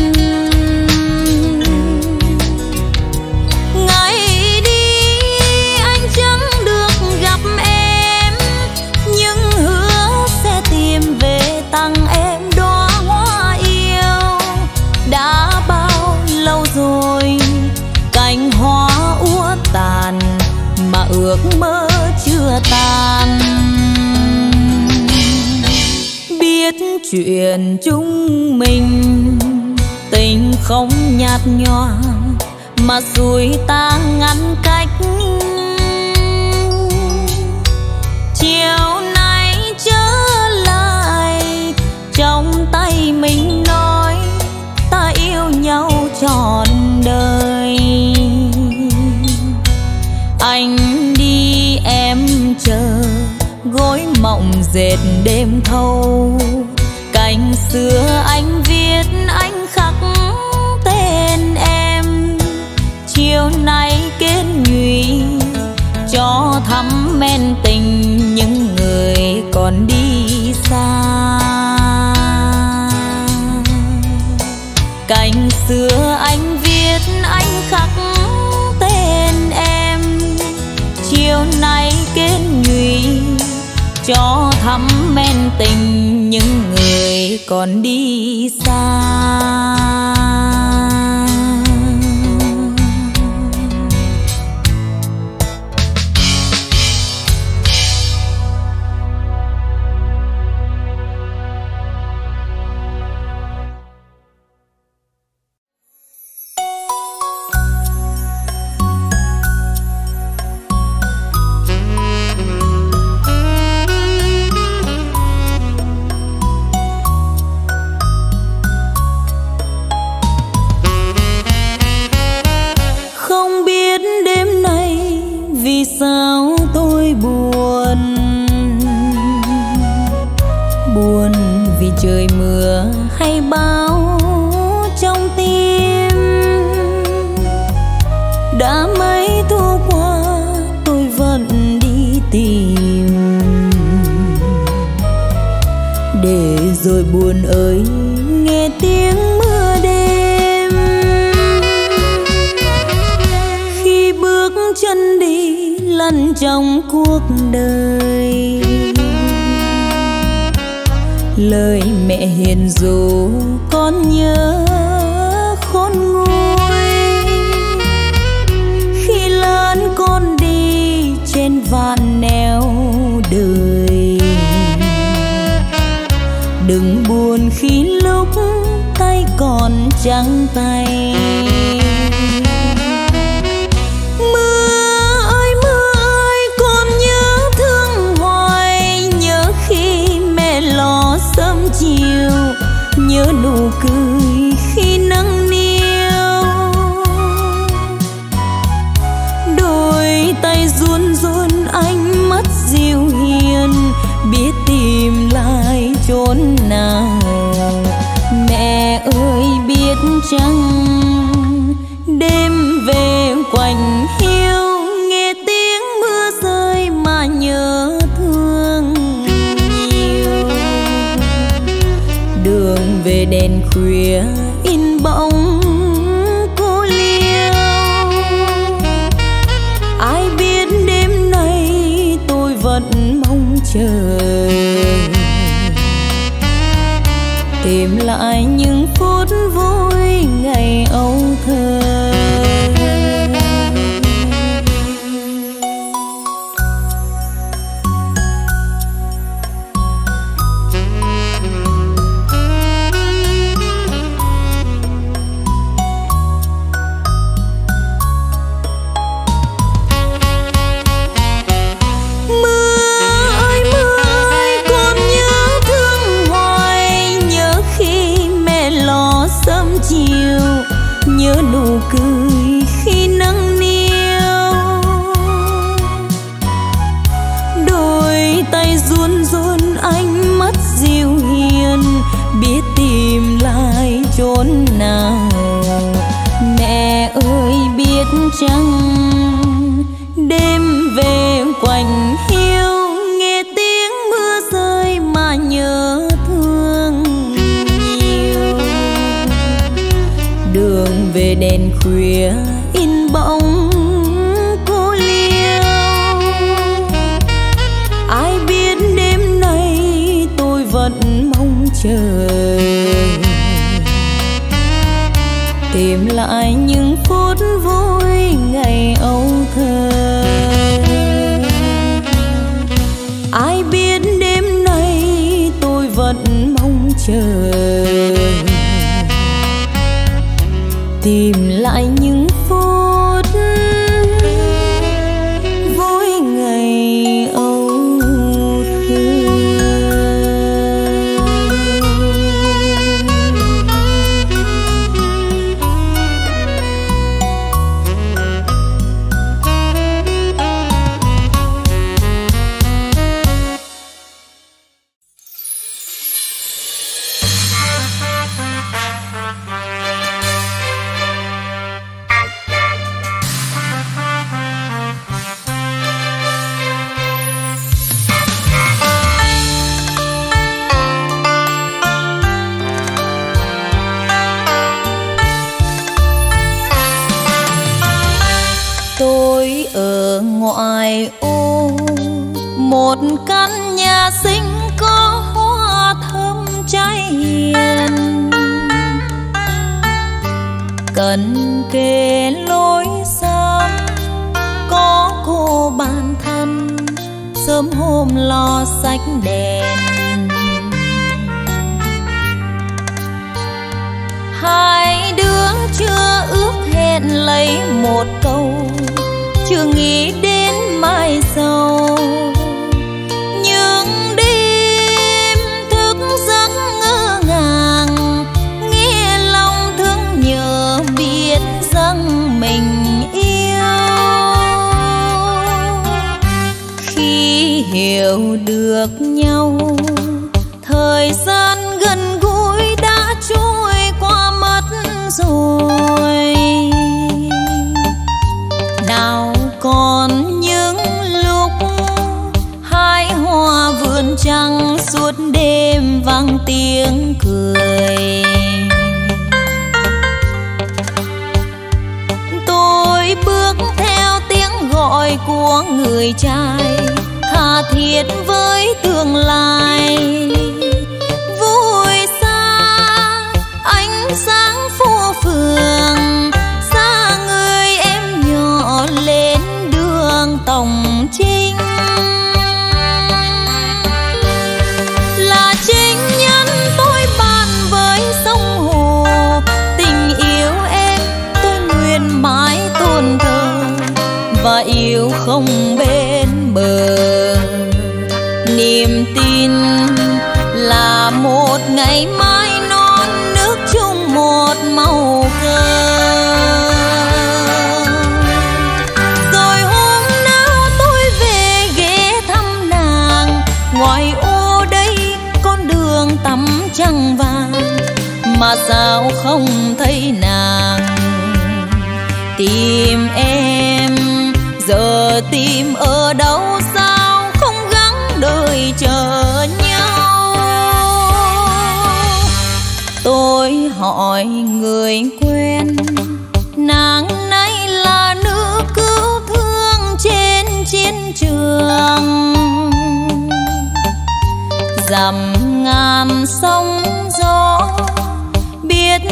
Chuyện chúng mình. Tình không nhạt nhòa, mà rồi ta ngăn cách. Chiều nay trở lại, trong tay mình nói, ta yêu nhau trọn đời. Anh đi, em chờ, gối mộng dệt đêm thâu xưa anh viết, anh khắc tên em. Chiều nay kết nhụy, cho thắm men tình những người còn đi xa. Cành xưa anh viết, anh khắc tên em. Chiều nay kết nhụy, cho thắm men tình những người còn đi xa. Buồn ơi, nghe tiếng mưa đêm. Khi bước chân đi, lăn trong cuộc đời. Lời mẹ hiền dù con nhớ khôn nguôi. Khi lớn con đi trên vạn đừng buồn khi lúc tay còn trắng tay.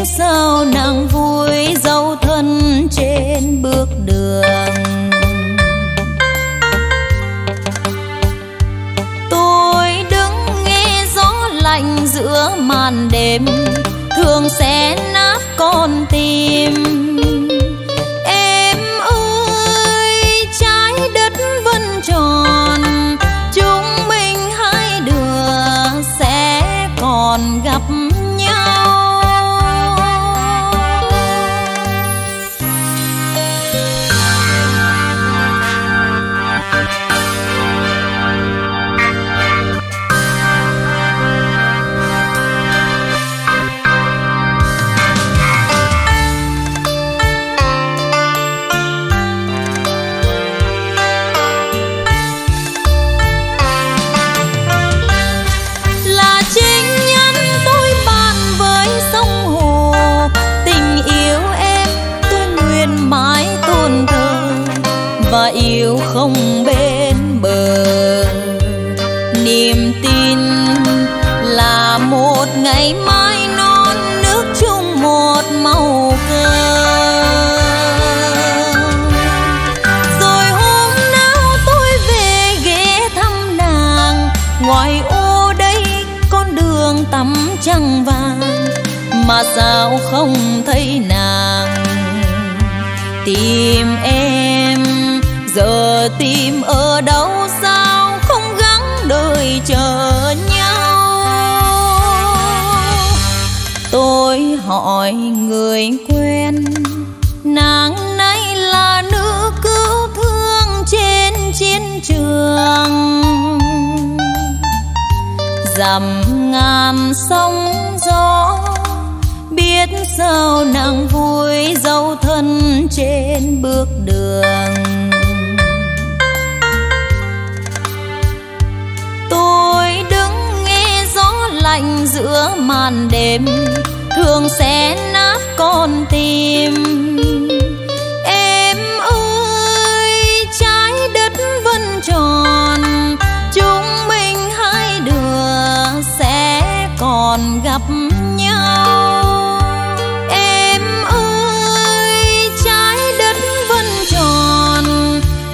Sao nàng vui dấu thân trên bước đường. Tôi đứng nghe gió lạnh giữa màn đêm thường sẽ nát con tim. Người quen. Nàng nay là nữ cứu thương trên chiến trường. Dằm ngàn sóng gió, biết sao nàng vui dấu thân trên bước đường. Tôi đứng nghe gió lạnh giữa màn đêm thường xen con tìm. Em ơi, trái đất vẫn tròn, chúng mình hai đứa sẽ còn gặp nhau. Em ơi, trái đất vẫn tròn,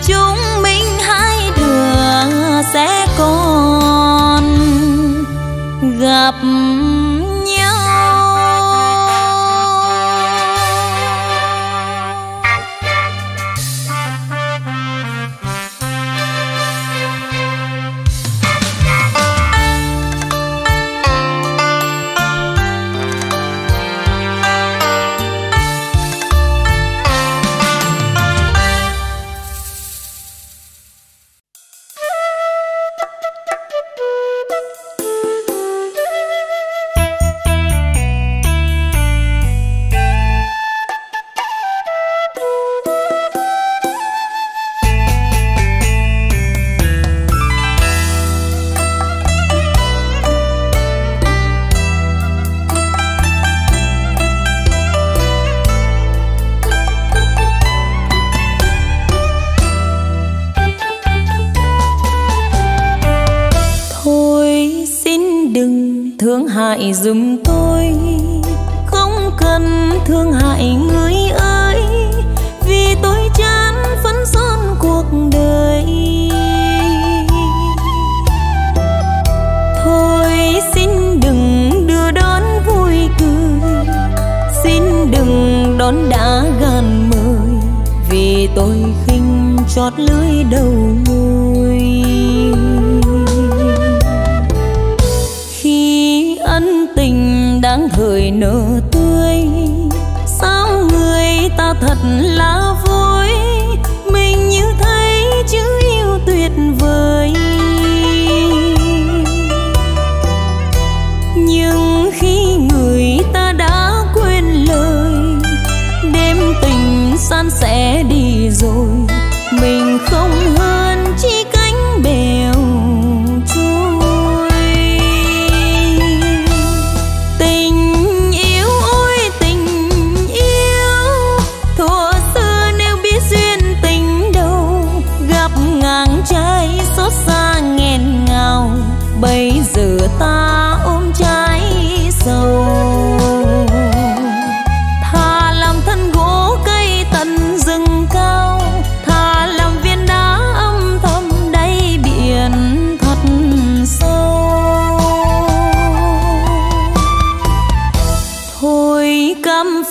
chúng mình hai đứa sẽ còn gặp nhau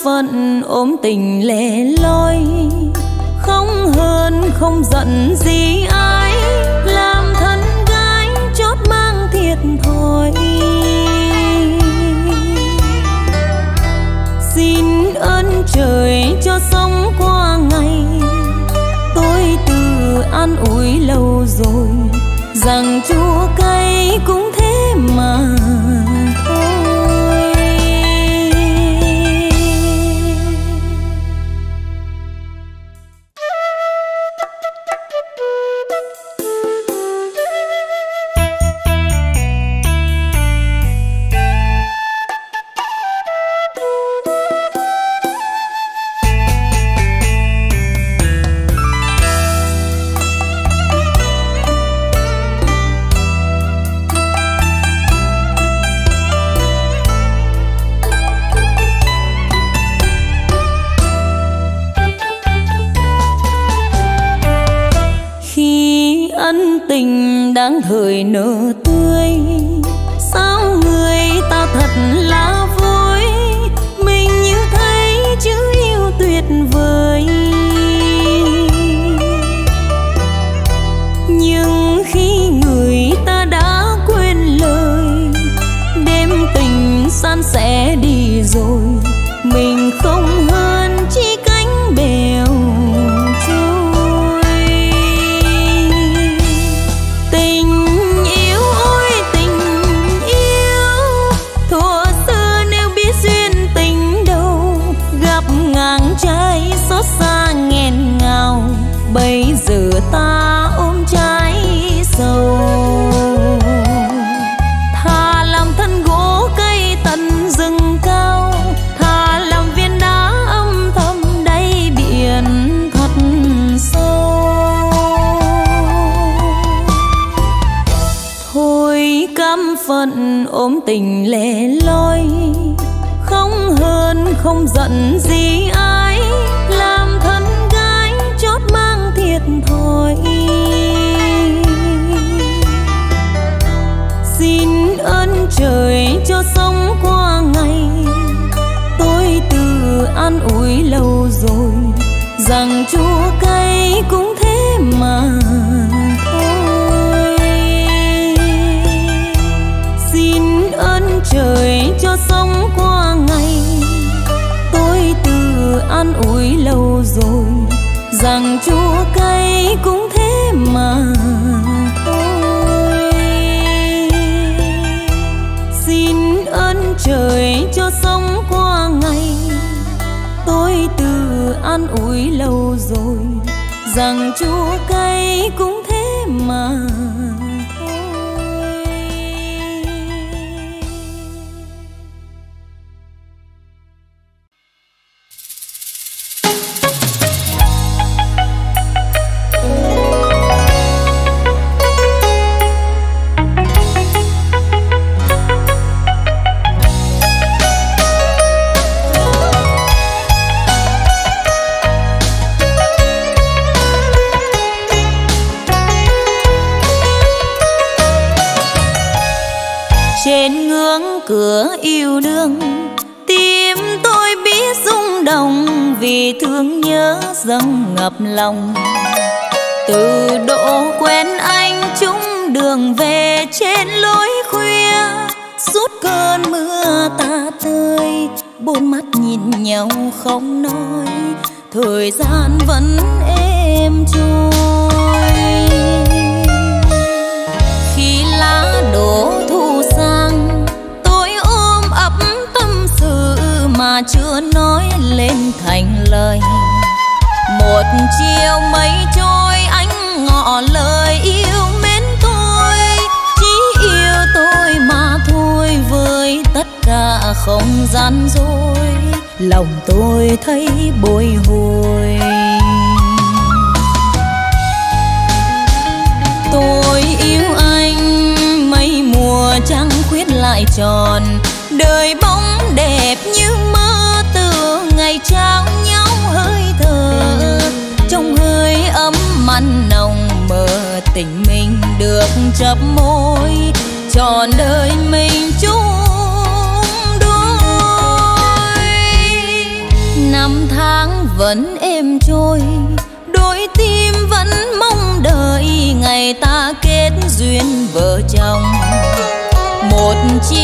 phận ôm tình lẻ loi, không hơn, không giận gì ai. Làm thân gái chót mang thiệt thòi. Xin ơn trời cho sống qua ngày. Tôi từ an ủi lâu rồi rằng chúa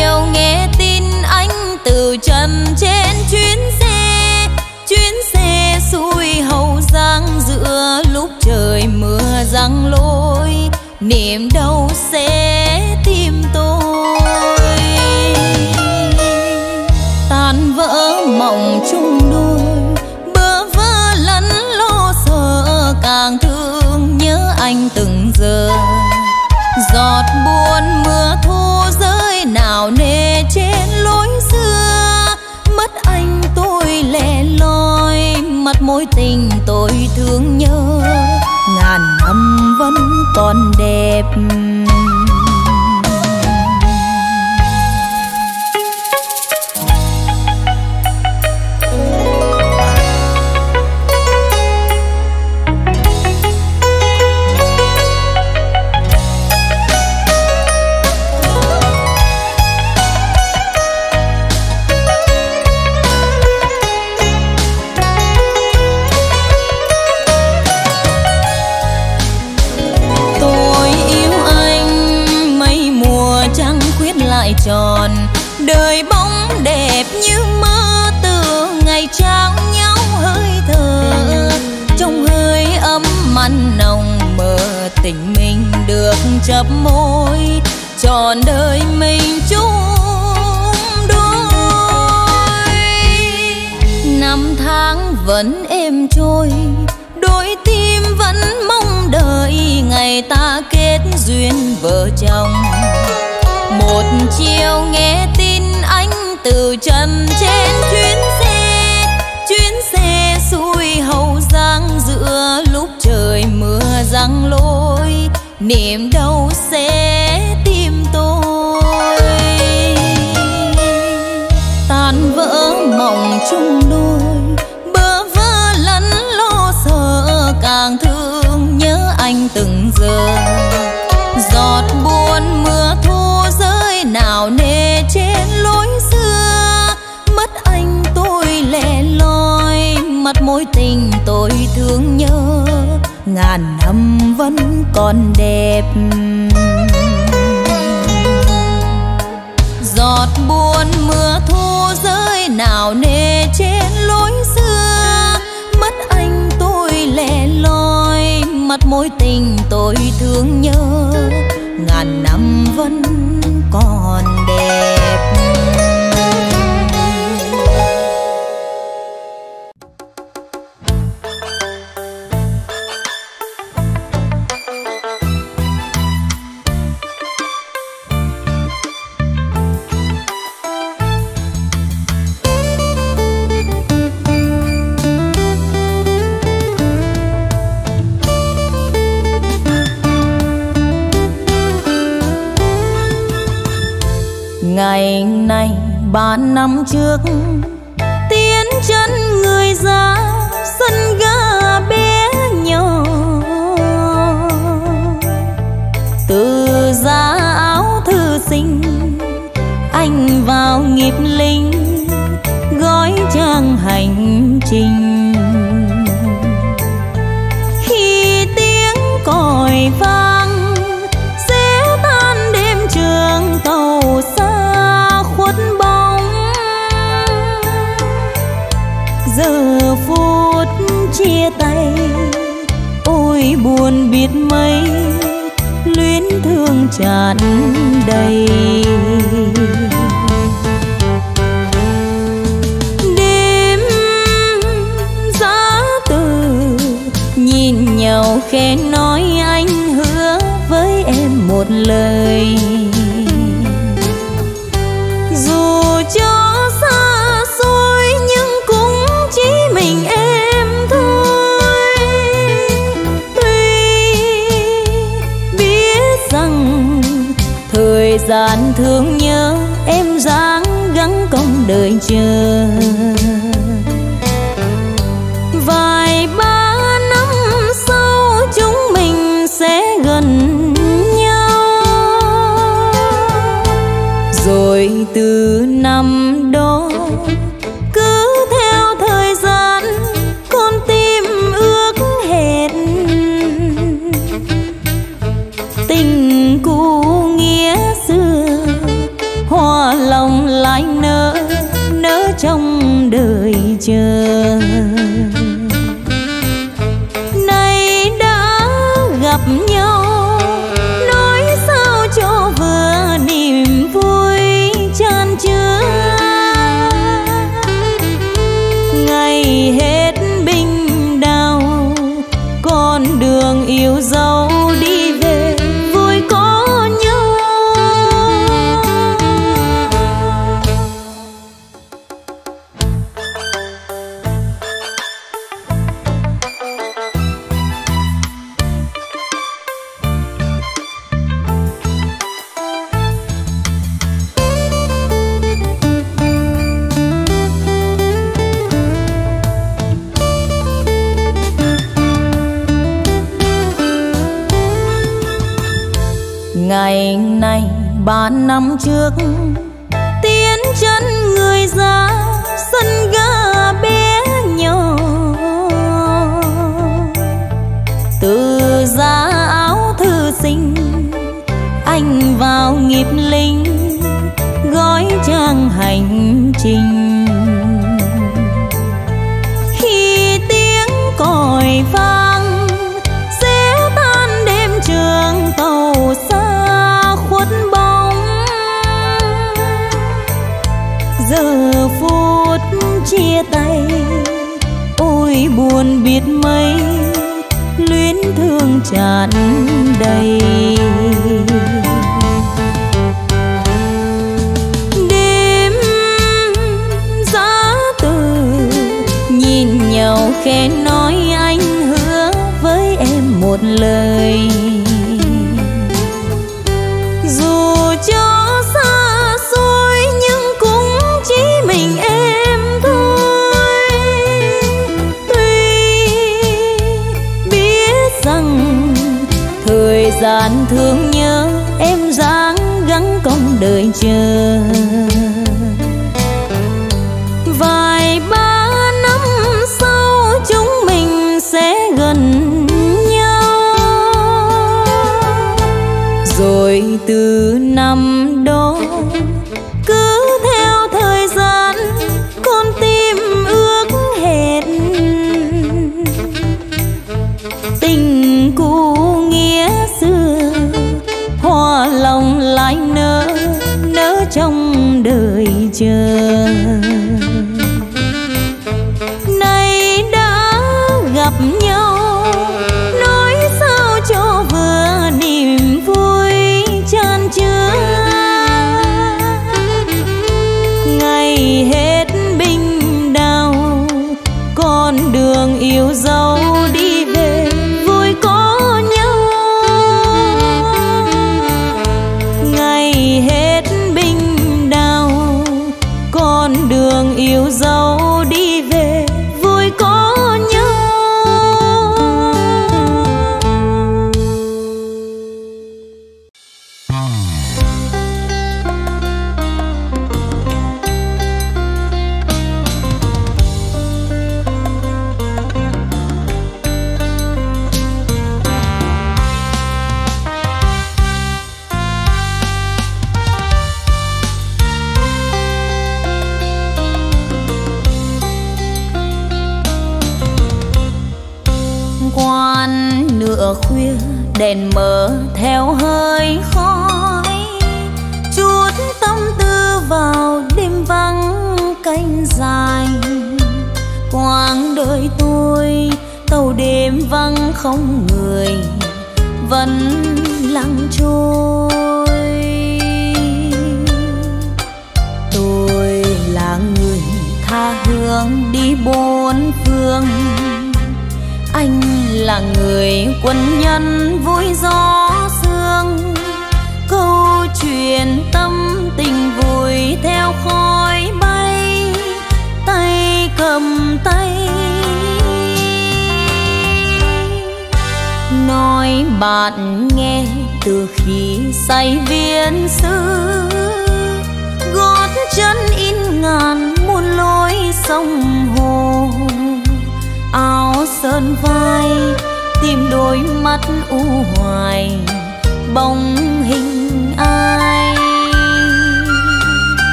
chiều nghe tin anh từ trần trên chuyến xe. Chuyến xe xuôi hậu giang giữa lúc trời mưa giăng lối niềm đau xe ngàn năm vẫn còn đẹp. Giọt buồn mưa thu rơi nào nề trên lối xưa mất anh tôi lẻ loi, mặt mối tình tôi thương nhớ, ngàn năm vẫn còn đẹp. năm trước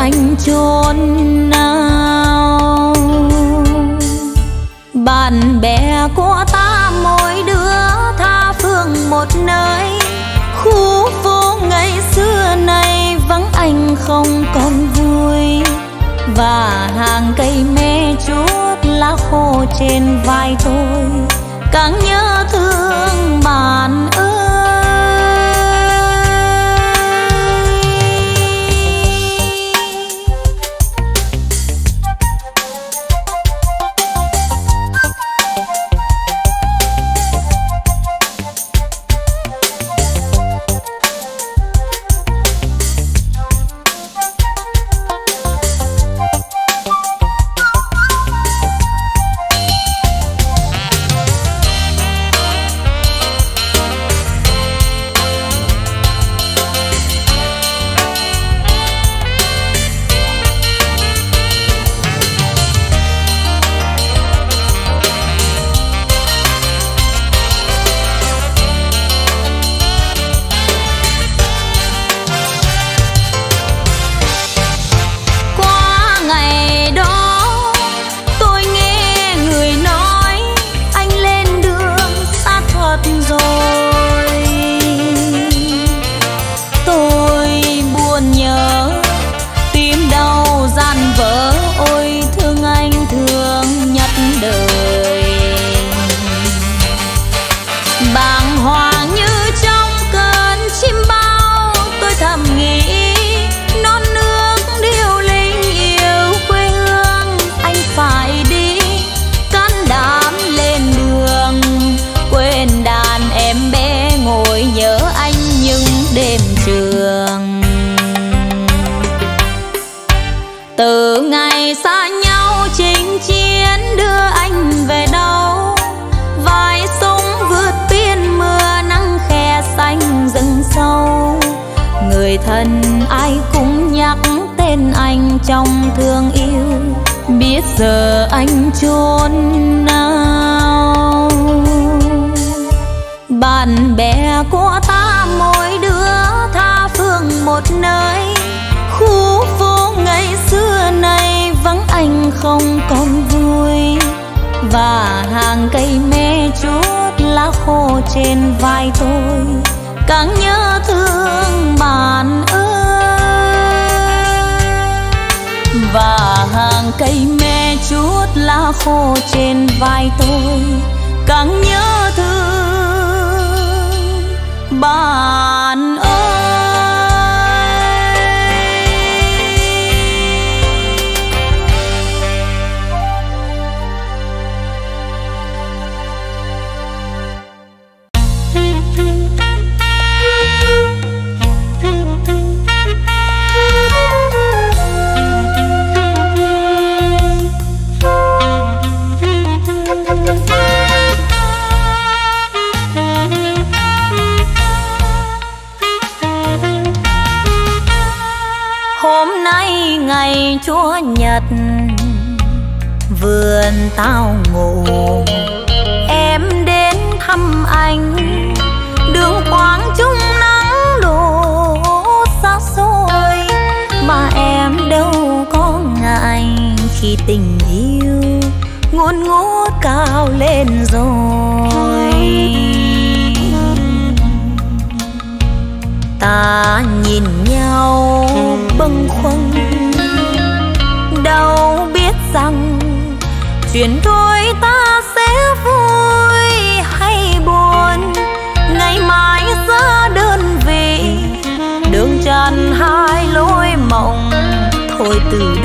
anh chốn nào? Bạn bè của ta mỗi đứa tha phương một nơi. Khu phố ngày xưa này vắng anh không còn vui. Và hàng cây me chuốt lá khô trên vai tôi. Càng nhớ thương bà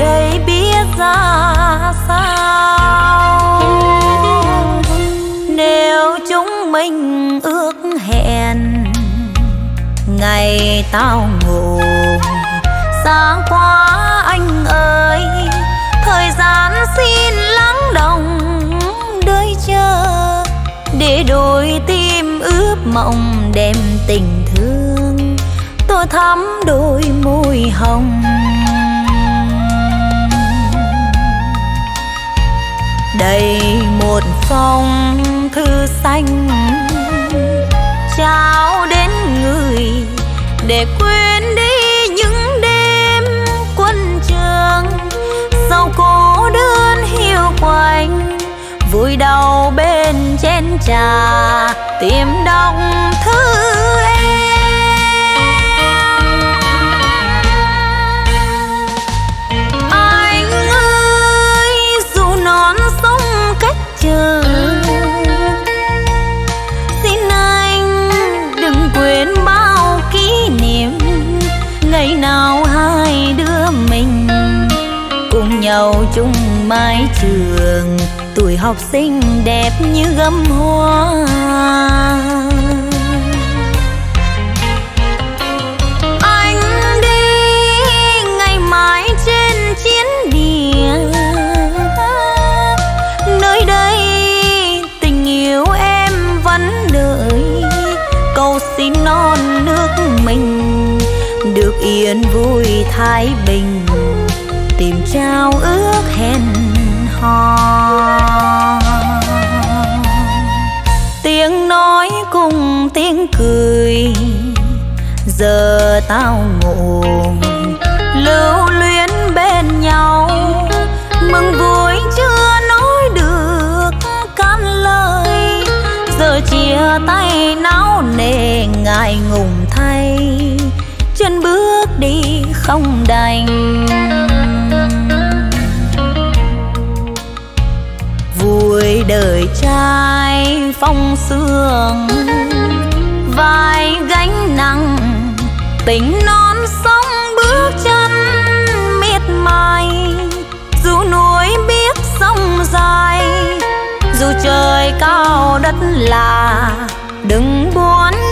đây biết ra sao? Nếu chúng mình ước hẹn, ngày tao ngủ, sáng qua anh ơi, thời gian xin lắng đồng đợi chờ để đôi tim ướp mộng đem tình thương. Tôi thắm đôi môi hồng đầy một phong thư xanh trao đến người để quên đi những đêm quân trường sau cô đơn hiu quạnh, vui đau bên chén trà, tìm đọc thư em. Chờ xin anh đừng quên bao kỷ niệm. Ngày nào hai đứa mình cùng nhau chung mái trường. Tuổi học sinh đẹp như gấm hoa. Được yên vui thái bình, tìm trao ước hẹn hò. Tiếng nói cùng tiếng cười, giờ tao ngủ lưu luyến bên nhau. Mừng vui chưa nói được can lời, giờ chia tay náo nề ngại ngùng. Không đành. Vui đời trai phong sương, vai gánh nặng, tình non sông bước chân miệt mài. Dù núi biết sông dài, dù trời cao đất là, đừng buồn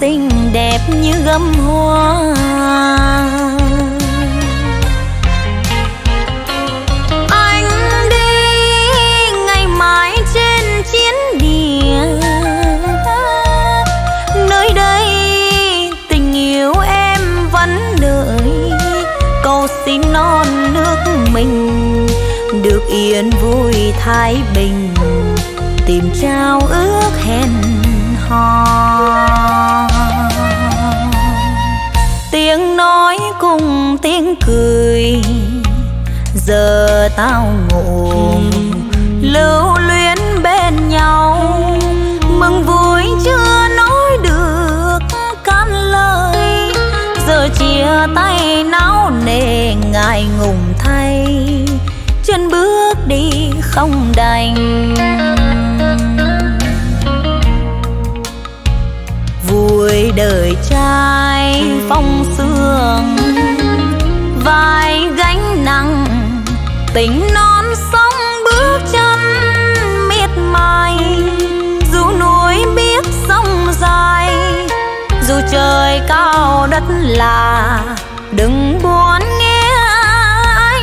tuổi đẹp như gấm hoa. Anh đi ngày mai trên chiến địa. Nơi đây tình yêu em vẫn đợi. Cầu xin non nước mình được yên vui thái bình, tìm trao ước hẹn hò. Khơi. Giờ tao ngủ lưu luyến bên nhau. Mừng vui chưa nói được can lời. Giờ chia tay náo nề, ngại ngùng thay. Chân bước đi không đành. Vai gánh nặng. Tình non sông bước chân miệt mài, dù núi biết sông dài, dù trời cao đất là, đừng buồn nghe anh.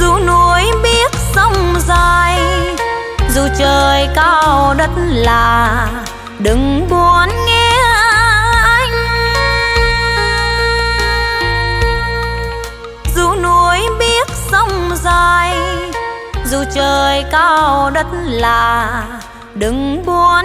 Dù núi biết sông dài, dù trời cao đất là, đừng buồn ai dù trời cao đất là đừng buồn